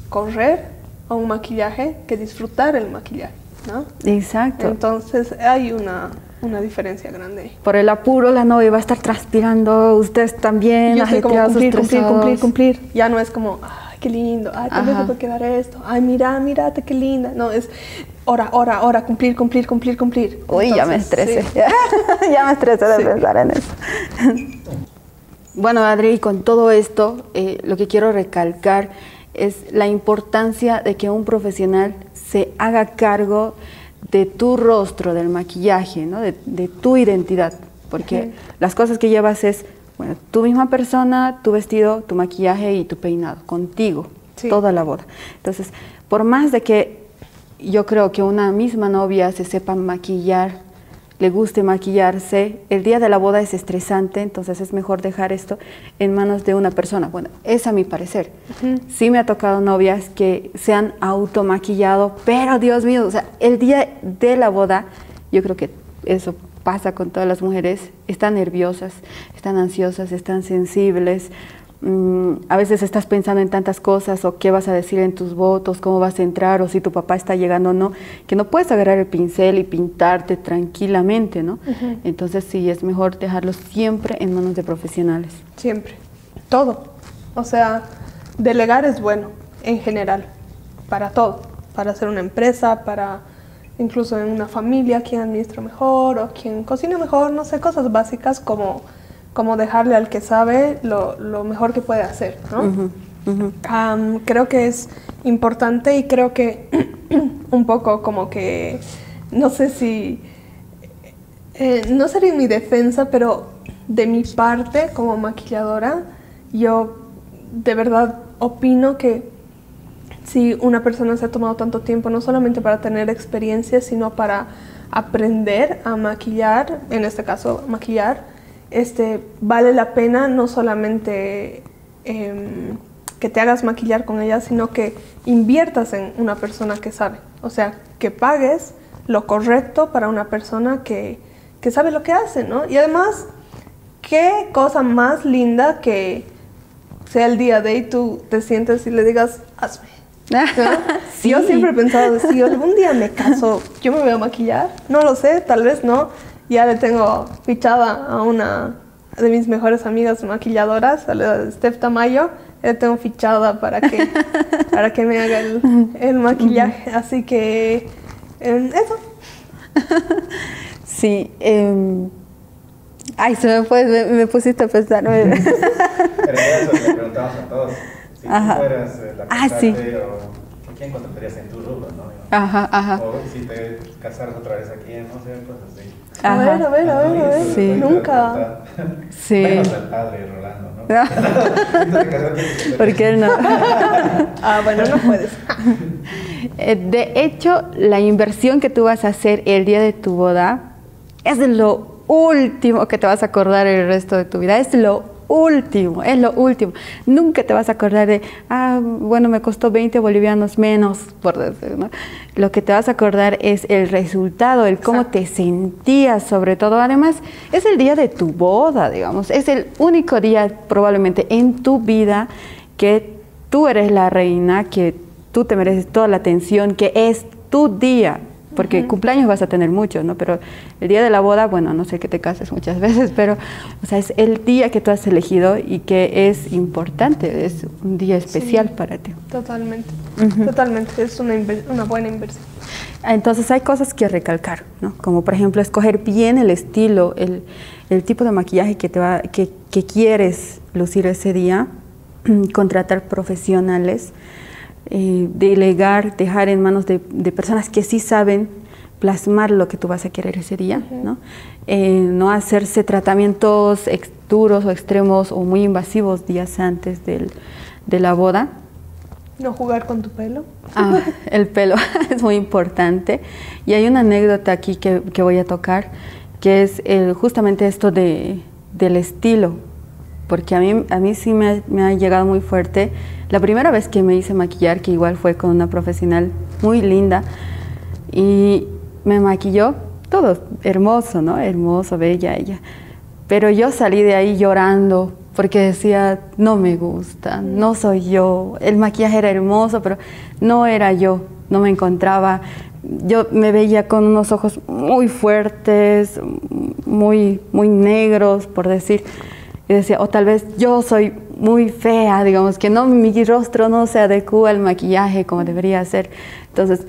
[SPEAKER 2] Correr a un maquillaje que disfrutar el maquillaje, ¿no?
[SPEAKER 1] Exacto.
[SPEAKER 2] Entonces hay una, una diferencia grande.
[SPEAKER 1] Por el apuro, la novia va a estar transpirando, ustedes también,
[SPEAKER 2] Yo estoy como cumplir, cumplir, cumplir, cumplir. Ya no es como, qué lindo, ay, tal vez me puede quedar esto, ay, mira, mírate, qué linda. No, es hora, hora, hora, cumplir, cumplir, cumplir, cumplir.
[SPEAKER 1] Uy, ya me estresé, ya me estresé de pensar en eso. bueno, Adri, con todo esto, eh, lo que quiero recalcar es la importancia de que un profesional se haga cargo de tu rostro, del maquillaje, ¿no? de, tu identidad, porque las cosas que llevas es bueno, tu misma persona, tu vestido, tu maquillaje y tu peinado, contigo, toda la boda. Entonces, por más de que yo creo que una misma novia se sepa maquillar, le guste maquillarse, el día de la boda es estresante, entonces es mejor dejar esto en manos de una persona. Bueno, es a mi parecer. Sí me ha tocado novias que se han automaquillado, pero Dios mío, o sea, el día de la boda, yo creo que eso pasa con todas las mujeres, están nerviosas, están ansiosas, están sensibles. Mm, a veces estás pensando en tantas cosas o qué vas a decir en tus votos, cómo vas a entrar o si tu papá está llegando o no, que no puedes agarrar el pincel y pintarte tranquilamente, ¿no? Entonces sí, es mejor dejarlo siempre en manos de profesionales.
[SPEAKER 2] Siempre, todo. O sea, delegar es bueno en general, para todo, para hacer una empresa, para incluso en una familia, quien administra mejor o quien cocina mejor, no sé, cosas básicas como, como dejarle al que sabe lo, lo mejor que puede hacer, ¿no? creo que es importante y creo que un poco como que, no sé si Eh, no sería mi defensa, pero de mi parte como maquilladora, yo de verdad opino que si una persona se ha tomado tanto tiempo, no solamente para tener experiencia, sino para aprender a maquillar, en este caso maquillar, este, vale la pena no solamente em, que te hagas maquillar con ella, sino que inviertas en una persona que sabe. O sea, que pagues lo correcto para una persona que, que sabe lo que hace, ¿no? Y además, qué cosa más linda que sea el día de y tú te sientes y le digas, hazme. Yo siempre he pensado, si algún día me caso, yo me voy a maquillar. No lo sé, tal vez no. Ya le tengo fichada a una de mis mejores amigas maquilladoras, a la Steph Tamayo. Le tengo fichada para que, para que me haga el, maquillaje. Así que, em, eso.
[SPEAKER 1] Sí. Em, ay, se me fue, me, pusiste a pensar.
[SPEAKER 3] Pero eso le preguntamos a todos. Si tú fueras eh, la ah, sí. o quién contratarías en tu rubro, ¿no?
[SPEAKER 1] Ajá, ajá.
[SPEAKER 3] O si te casaras otra vez aquí, no sé, cosas así.
[SPEAKER 2] A ver, a ver, a ver, a ver. Sí. Nunca.
[SPEAKER 1] Sí.
[SPEAKER 3] Menos al padre Rolando, ¿no?
[SPEAKER 1] Porque él no.
[SPEAKER 2] ah, bueno, no puedes.
[SPEAKER 1] Eh, de hecho, la inversión que tú vas a hacer el día de tu boda es lo último que te vas a acordar el resto de tu vida. Es lo último, es lo último. Nunca te vas a acordar de, ah, bueno, me costó 20 bolivianos menos, por decir, ¿no? Lo que te vas a acordar es el resultado, el cómo te sentías sobre todo. Además, es el día de tu boda, digamos. Es el único día probablemente en tu vida que tú eres la reina, que tú te mereces toda la atención, que es tu día porque cumpleaños vas a tener muchos, ¿no? Pero el día de la boda, bueno, no sé que te cases muchas veces, pero, o sea, es el día que tú has elegido y que es importante, es un día especial para ti.
[SPEAKER 2] Totalmente, totalmente, es una, una buena inversión.
[SPEAKER 1] Entonces hay cosas que recalcar, ¿no? Como por ejemplo escoger bien el estilo, el, el tipo de maquillaje que, te va, que, que quieres lucir ese día, contratar profesionales eh, delegar, dejar en manos de, personas que sí saben plasmar lo que tú vas a querer ese día, ¿no? Eh, no hacerse tratamientos duros o extremos o muy invasivos días antes del, de la boda.
[SPEAKER 2] No jugar con tu pelo.
[SPEAKER 1] Ah, el pelo es muy importante. Y hay una anécdota aquí que, que voy a tocar, que es el, justamente esto de, del estilo, porque a mí, a mí sí me me ha llegado muy fuerte la primera vez que me hice maquillar, que igual fue con una profesional muy linda, y me maquilló todo hermoso, ¿no? Hermoso, bella ella. Pero yo salí de ahí llorando porque decía, no me gusta, no soy yo. El maquillaje era hermoso, pero no era yo, no me encontraba. Yo me veía con unos ojos muy fuertes, muy, muy negros, por decir. Y decía, o tal vez yo soy muy fea, digamos, que no, mi rostro no se adecua al maquillaje como debería ser. Entonces,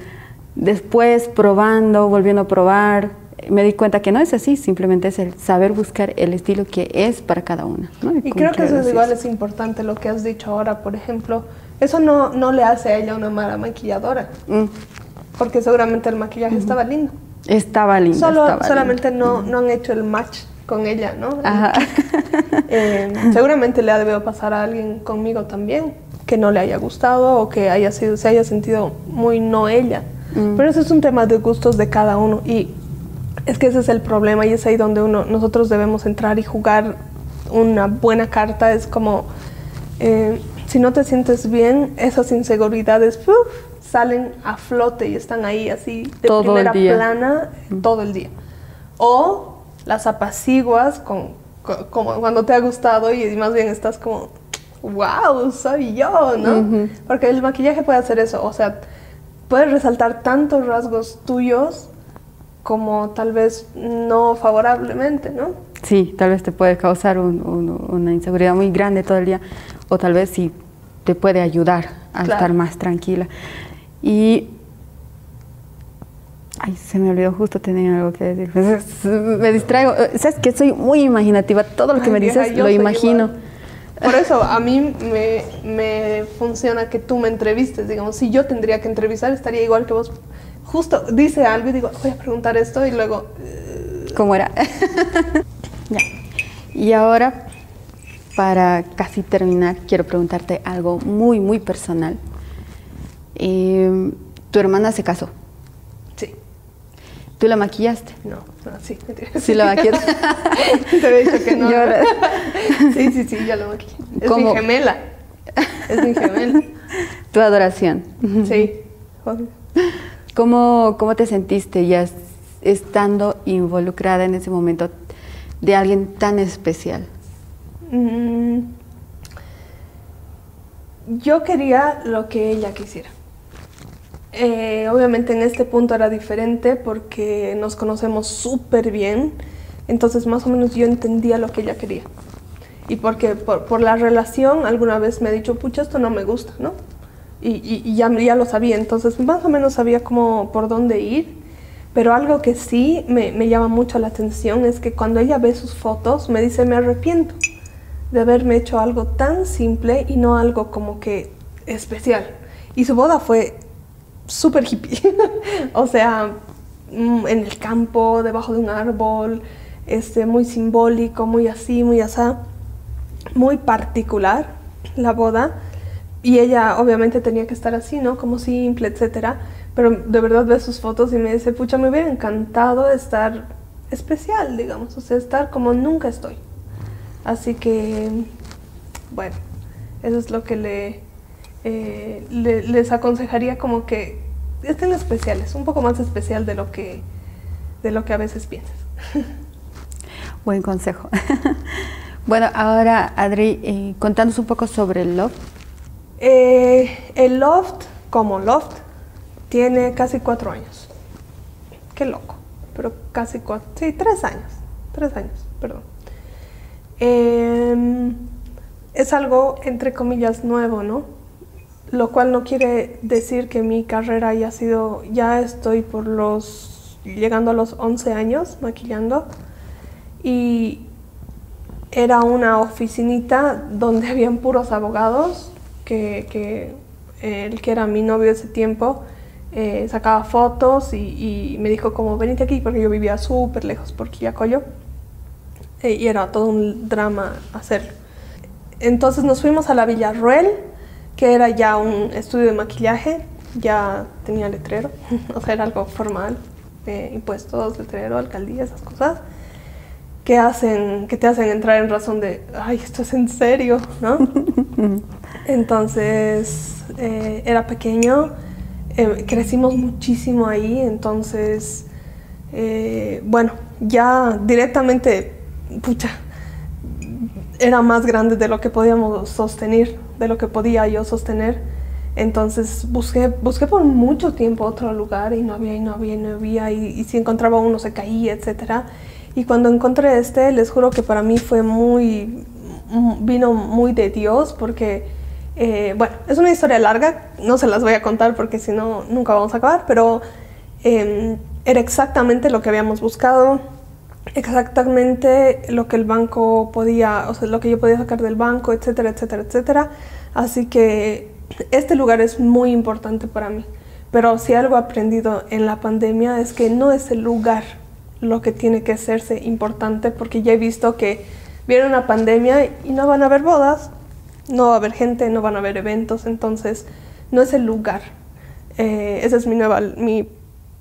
[SPEAKER 1] después probando, volviendo a probar, me di cuenta que no es así, simplemente es el saber buscar el estilo que es para cada una.
[SPEAKER 2] Y, creo que eso es igual es importante lo que has dicho ahora, por ejemplo, eso no, no le hace a ella una mala maquilladora, mm. porque seguramente el maquillaje estaba lindo.
[SPEAKER 1] Estaba lindo.
[SPEAKER 2] Solo, solamente No, no han hecho el match con ella, ¿no? Eh, seguramente le ha debido pasar a alguien conmigo también que no le haya gustado o que haya sido, se haya sentido muy no ella. Mm. Pero eso es un tema de gustos de cada uno y es que ese es el problema y es ahí donde uno, nosotros debemos entrar y jugar una buena carta. Es como, eh, si no te sientes bien, esas inseguridades salen a flote y están ahí así de todo primera plana mm. todo el día. O las apaciguas con, como cuando te ha gustado y más bien estás como, wow, soy yo, ¿no? Porque el maquillaje puede hacer eso, o sea, puede resaltar tantos rasgos tuyos como tal vez no favorablemente, ¿no?
[SPEAKER 1] Sí, tal vez te puede causar una inseguridad muy grande todo el día, o tal vez sí te puede ayudar a estar más tranquila. Y Ay, se me olvidó, justo tenía algo que decir. Me distraigo. ¿Sabes que Soy muy imaginativa. Todo lo que me dices lo imagino.
[SPEAKER 2] Por eso a mí me, me, funciona que tú me entrevistes. Digamos, si yo tendría que entrevistar, estaría igual que vos. Justo dice algo y digo, voy a preguntar esto y luego.
[SPEAKER 1] ¿Cómo era? ya. Y ahora, para casi terminar, quiero preguntarte algo muy, muy personal. Eh, tu hermana se casó. ¿Tú la maquillaste?
[SPEAKER 2] No, no sí,
[SPEAKER 1] Sí la maquillaste.
[SPEAKER 2] Te había dicho que no. sí, sí, sí, ya la maquillé. Es mi gemela. Es mi gemela.
[SPEAKER 1] Tu adoración.
[SPEAKER 2] Sí,
[SPEAKER 1] ¿Cómo, ¿Cómo te sentiste ya estando involucrada en ese momento de alguien tan especial? Mm,
[SPEAKER 2] yo quería lo que ella quisiera. Eh, obviamente en este punto era diferente porque nos conocemos súper bien, entonces más o menos yo entendía lo que ella quería. Y porque por, la relación alguna vez me ha dicho, pucha, esto no me gusta, ¿no? Y, ya, ya lo sabía, entonces más o menos sabía cómo, por dónde ir. Pero algo que sí me, me llama mucho la atención es que cuando ella ve sus fotos me dice, me arrepiento de haberme hecho algo tan simple y no algo como que especial. Y su boda fue súper hippie. o sea, mm, en el campo, debajo de un árbol, este, muy simbólico, muy así, muy asá. Muy particular la boda. Y ella obviamente tenía que estar así, ¿no? Como simple, etcétera. Pero de verdad ve sus fotos y me dice, pucha, me hubiera encantado estar especial, digamos. O sea, estar como nunca estoy. Así que, bueno, eso es lo que le, eh, les aconsejaría como que estén especiales, un poco más especial de lo que, de lo que a veces piensas.
[SPEAKER 1] Buen consejo. bueno, ahora Adri, eh, contándonos un poco sobre el loft.
[SPEAKER 2] Eh, el loft, como loft, tiene casi cuatro años. Qué loco, pero casi cuatro, sí, tres años, tres años, perdón. Em, es algo, entre comillas, nuevo, ¿no? Lo cual no quiere decir que mi carrera haya sido, ya estoy por los, llegando a los 11 años maquillando y era una oficinita donde habían puros abogados, que, que el que era mi novio ese tiempo, eh, sacaba fotos y, me dijo como venite aquí porque yo vivía súper lejos por Quillacoyo eh, y era todo un drama hacerlo. Entonces nos fuimos a la Villarruel, que era ya un estudio de maquillaje, ya tenía letrero, o sea, era algo formal, eh, impuestos, letrero, alcaldía, esas cosas, que, hacen, que te hacen entrar en razón de, ay, esto es en serio, ¿no? Entonces, eh, era pequeño, eh, crecimos muchísimo ahí, entonces, bueno, ya directamente pucha, era más grande de lo que podíamos sostener, de lo que podía yo sostener. Entonces busqué, busqué por mucho tiempo otro lugar y no había, y no había, y no había, y, si encontraba uno se caía, etc. Y cuando encontré este, les juro que para mí fue muy, vino muy de Dios porque, eh, bueno, es una historia larga, no se las voy a contar porque si no, nunca vamos a acabar, pero em, era exactamente lo que habíamos buscado exactamente lo que el banco podía, o sea, lo que yo podía sacar del banco, etcétera, etcétera, etcétera. Así que este lugar es muy importante para mí. Pero si algo he aprendido en la pandemia es que no es el lugar lo que tiene que hacerse importante, porque ya he visto que viene una pandemia y no van a haber bodas, no va a haber gente, no van a haber eventos, entonces no es el lugar. Eh, esa es mi nueva, mi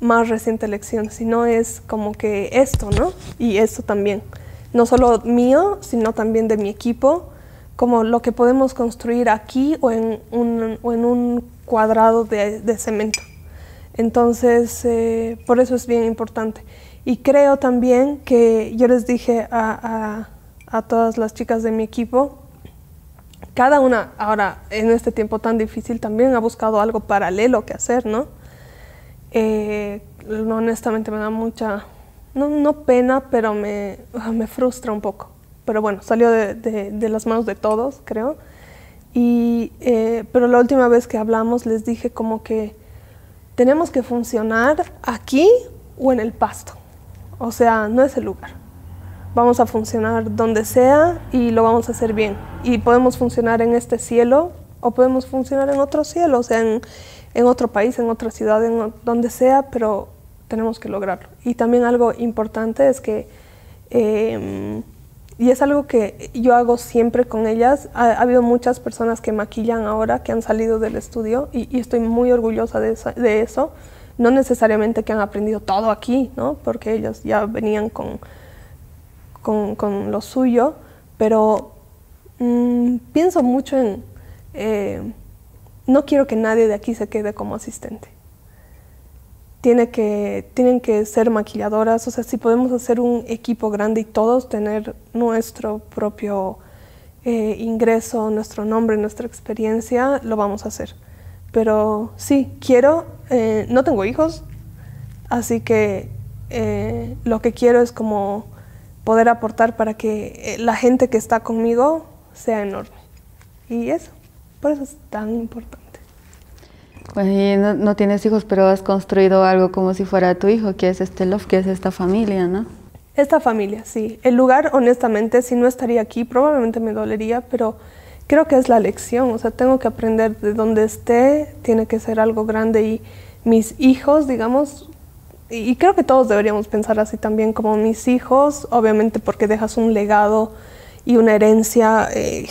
[SPEAKER 2] más reciente elección, sino es como que esto, ¿no? Y esto también, no solo mío, sino también de mi equipo, como lo que podemos construir aquí o en un, cuadrado de, cemento. Entonces, eh, por eso es bien importante. Y creo también que yo les dije a todas las chicas de mi equipo, cada una ahora en este tiempo tan difícil también ha buscado algo paralelo que hacer, ¿no? Eh, honestamente me da mucha, no, pena, pero me, me, frustra un poco. Pero bueno, salió de, de, las manos de todos, creo. Y, eh, pero la última vez que hablamos les dije como que tenemos que funcionar aquí o en el pasto. O sea, no es el lugar. Vamos a funcionar donde sea y lo vamos a hacer bien. Y podemos funcionar en este cielo o podemos funcionar en otro cielo, o sea, en, en otro país, en otra ciudad, en donde sea, pero tenemos que lograrlo. Y también algo importante es que, em, y es algo que yo hago siempre con ellas, ha, habido muchas personas que maquillan ahora, que han salido del estudio, y, estoy muy orgullosa de, de, eso. No necesariamente que han aprendido todo aquí, ¿no? porque ellos ya venían con, con, con lo suyo, pero mm, pienso mucho en, eh, no quiero que nadie de aquí se quede como asistente tiene que, tienen que ser maquilladoras, o sea, si podemos hacer un equipo grande y todos tener nuestro propio eh, ingreso, nuestro nombre, nuestra experiencia, lo vamos a hacer. Pero sí, quiero, eh, no tengo hijos, así que eh, lo que quiero es como poder aportar para que la gente que está conmigo sea enorme. Y eso, por eso es tan importante.
[SPEAKER 1] Pues y no, tienes hijos, pero has construido algo como si fuera tu hijo, que es este love, que es esta familia, ¿no?
[SPEAKER 2] Esta familia, sí. El lugar, honestamente, si no estaría aquí, probablemente me dolería, pero creo que es la lección. O sea, tengo que aprender de donde esté, tiene que ser algo grande y mis hijos, digamos, y creo que todos deberíamos pensar así también como mis hijos, obviamente porque dejas un legado y una herencia eh,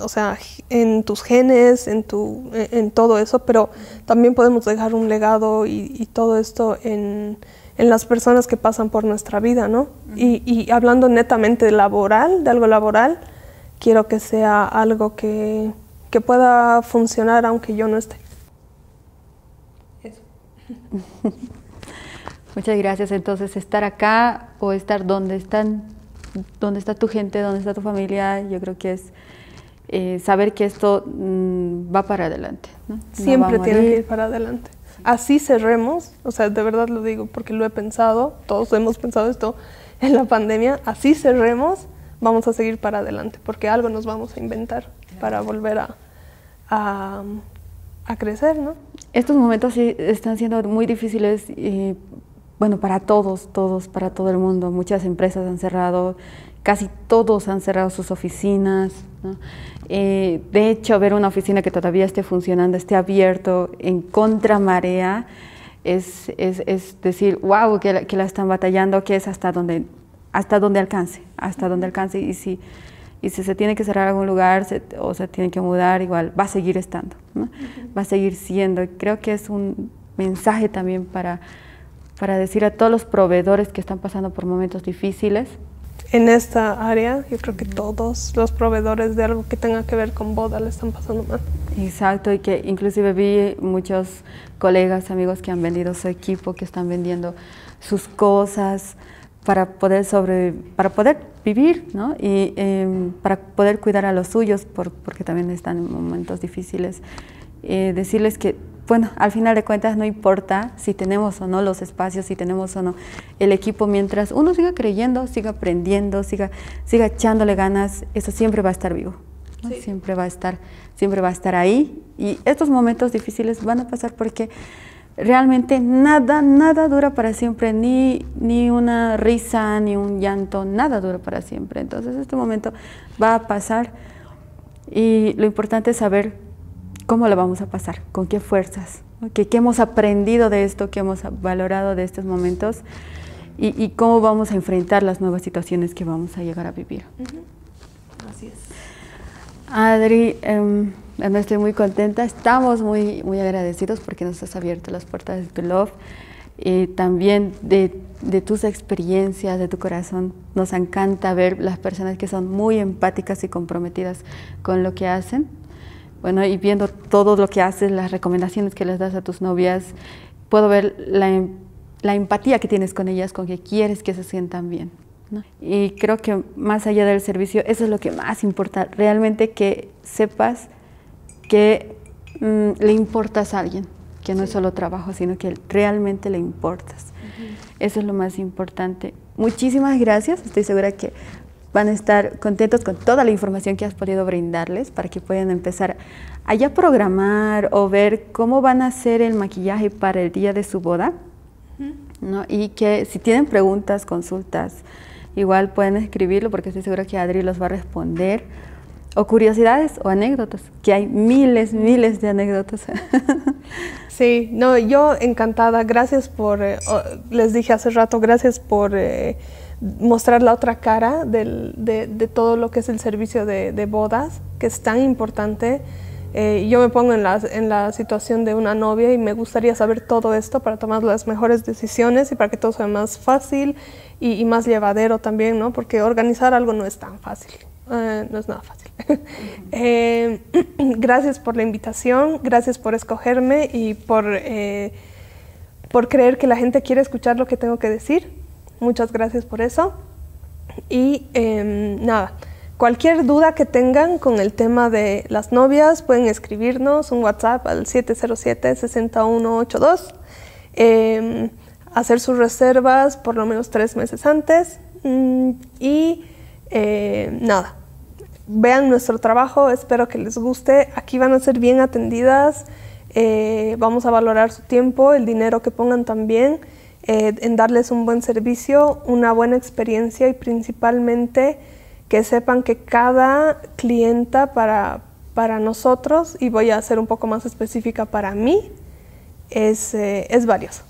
[SPEAKER 2] o sea, en tus genes, en, tu, en, todo eso, pero también podemos dejar un legado y, todo esto en, en, las personas que pasan por nuestra vida, ¿no? y, y, hablando netamente laboral, de algo laboral, quiero que sea algo que, que pueda funcionar aunque yo no esté.
[SPEAKER 1] Eso. Muchas gracias. Entonces, estar acá o estar donde están, donde está tu gente, donde está tu familia, yo creo que es eh, saber que esto mm, va para adelante.
[SPEAKER 2] Siempre tiene que ir para adelante. Así cerremos, o sea, de verdad lo digo porque lo he pensado, todos hemos pensado esto en la pandemia, así cerremos, vamos a seguir para adelante, porque algo nos vamos a inventar para volver a, a, crecer, ¿no?
[SPEAKER 1] Estos momentos sí están siendo muy difíciles, bueno, para todos, todos, para todo el mundo. Muchas empresas han cerrado, casi todos han cerrado sus oficinas. Eh, de hecho, ver una oficina que todavía esté funcionando, esté abierto en contramarea, es, es, es decir, wow, que la, que la, están batallando, que es hasta donde, hasta donde alcance, hasta donde alcance. Y si, y si se tiene que cerrar algún lugar o se tiene que mudar, igual va a seguir estando, va a seguir siendo. creo que es un mensaje también para, para decir a todos los proveedores que están pasando por momentos difíciles,
[SPEAKER 2] en esta área, yo creo que todos los proveedores de algo que tenga que ver con boda le están pasando mal.
[SPEAKER 1] Exacto, y que inclusive vi muchos colegas, amigos que han vendido su equipo, que están vendiendo sus cosas para poder sobre, para poder vivir, ¿no? Y em, para poder cuidar a los suyos, porque también están en momentos difíciles. Eh, decirles que bueno, al final de cuentas no importa si tenemos o no los espacios, si tenemos o no el equipo, mientras uno siga creyendo, siga aprendiendo, siga, siga echándole ganas, eso siempre va a estar vivo. Siempre va a estar, siempre va a estar ahí. Y estos momentos difíciles van a pasar porque realmente nada, nada dura para siempre, ni, ni una risa, ni un llanto, nada dura para siempre. Entonces este momento va a pasar y lo importante es saber ¿Cómo lo vamos a pasar? ¿Con qué fuerzas? ¿Qué, hemos aprendido de esto? ¿Qué hemos valorado de estos momentos? Y, cómo vamos a enfrentar las nuevas situaciones que vamos a llegar a vivir. Así es. Adri, eh, estoy muy contenta. Estamos muy, muy agradecidos porque nos has abierto las puertas de tu love. Y también de, de, tus experiencias, de tu corazón. Nos encanta ver las personas que son muy empáticas y comprometidas con lo que hacen bueno, y viendo todo lo que haces, las recomendaciones que les das a tus novias, puedo ver la, em, la empatía que tienes con ellas, con que quieres que se sientan bien. Y creo que más allá del servicio, eso es lo que más importa, realmente que sepas que mm, le importas a alguien, que no es solo trabajo, sino que realmente le importas. Eso es lo más importante. Muchísimas gracias, estoy segura que van a estar contentos con toda la información que has podido brindarles para que puedan empezar a ya programar o ver cómo van a hacer el maquillaje para el día de su boda. ¿no? Y que si tienen preguntas, consultas, igual pueden escribirlo porque estoy segura que Adri los va a responder. o curiosidades o anécdotas, que hay miles, miles de anécdotas.
[SPEAKER 2] Sí, no, yo encantada, gracias por, eh, les dije hace rato, gracias por eh, mostrar la otra cara de, todo lo que es el servicio de, bodas, que es tan importante. Eh, yo me pongo en la, en la situación de una novia y me gustaría saber todo esto para tomar las mejores decisiones y para que todo sea más fácil y, y más llevadero también, ¿no? Porque organizar algo no es tan fácil. Eh, no es nada fácil. Eh, gracias por la invitación, gracias por escogerme y por, eh, por creer que la gente quiere escuchar lo que tengo que decir. Muchas gracias por eso. Y em, nada, cualquier duda que tengan con el tema de las novias, pueden escribirnos un WhatsApp al 707-6182. Em, hacer sus reservas por lo menos tres meses antes. Mm, y eh, nada, vean nuestro trabajo, espero que les guste. Aquí van a ser bien atendidas, eh, vamos a valorar su tiempo, el dinero que pongan también, eh, en darles un buen servicio, una buena experiencia y principalmente que sepan que cada clienta para, para nosotros, y voy a ser un poco más específica para mí, es, es valioso.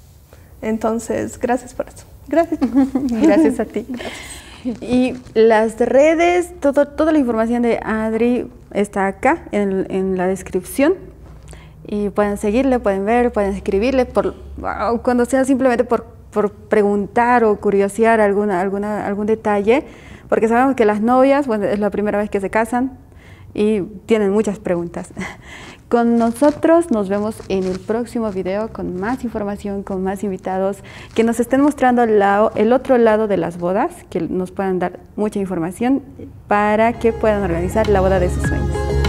[SPEAKER 2] Entonces, gracias por eso.
[SPEAKER 1] Gracias. gracias a ti. Gracias. Y las redes, todo, toda la información de Adri está acá en, la descripción. Y pueden seguirle, pueden ver, pueden escribirle, cuando sea simplemente por, por preguntar o curiosear alguna, alguna, algún detalle, porque sabemos que las novias es la primera vez que se casan y tienen muchas preguntas. Con nosotros nos vemos en el próximo video con más información, con más invitados que nos estén mostrando lado, el otro lado de las bodas, que nos puedan dar mucha información para que puedan organizar la boda de sus sueños.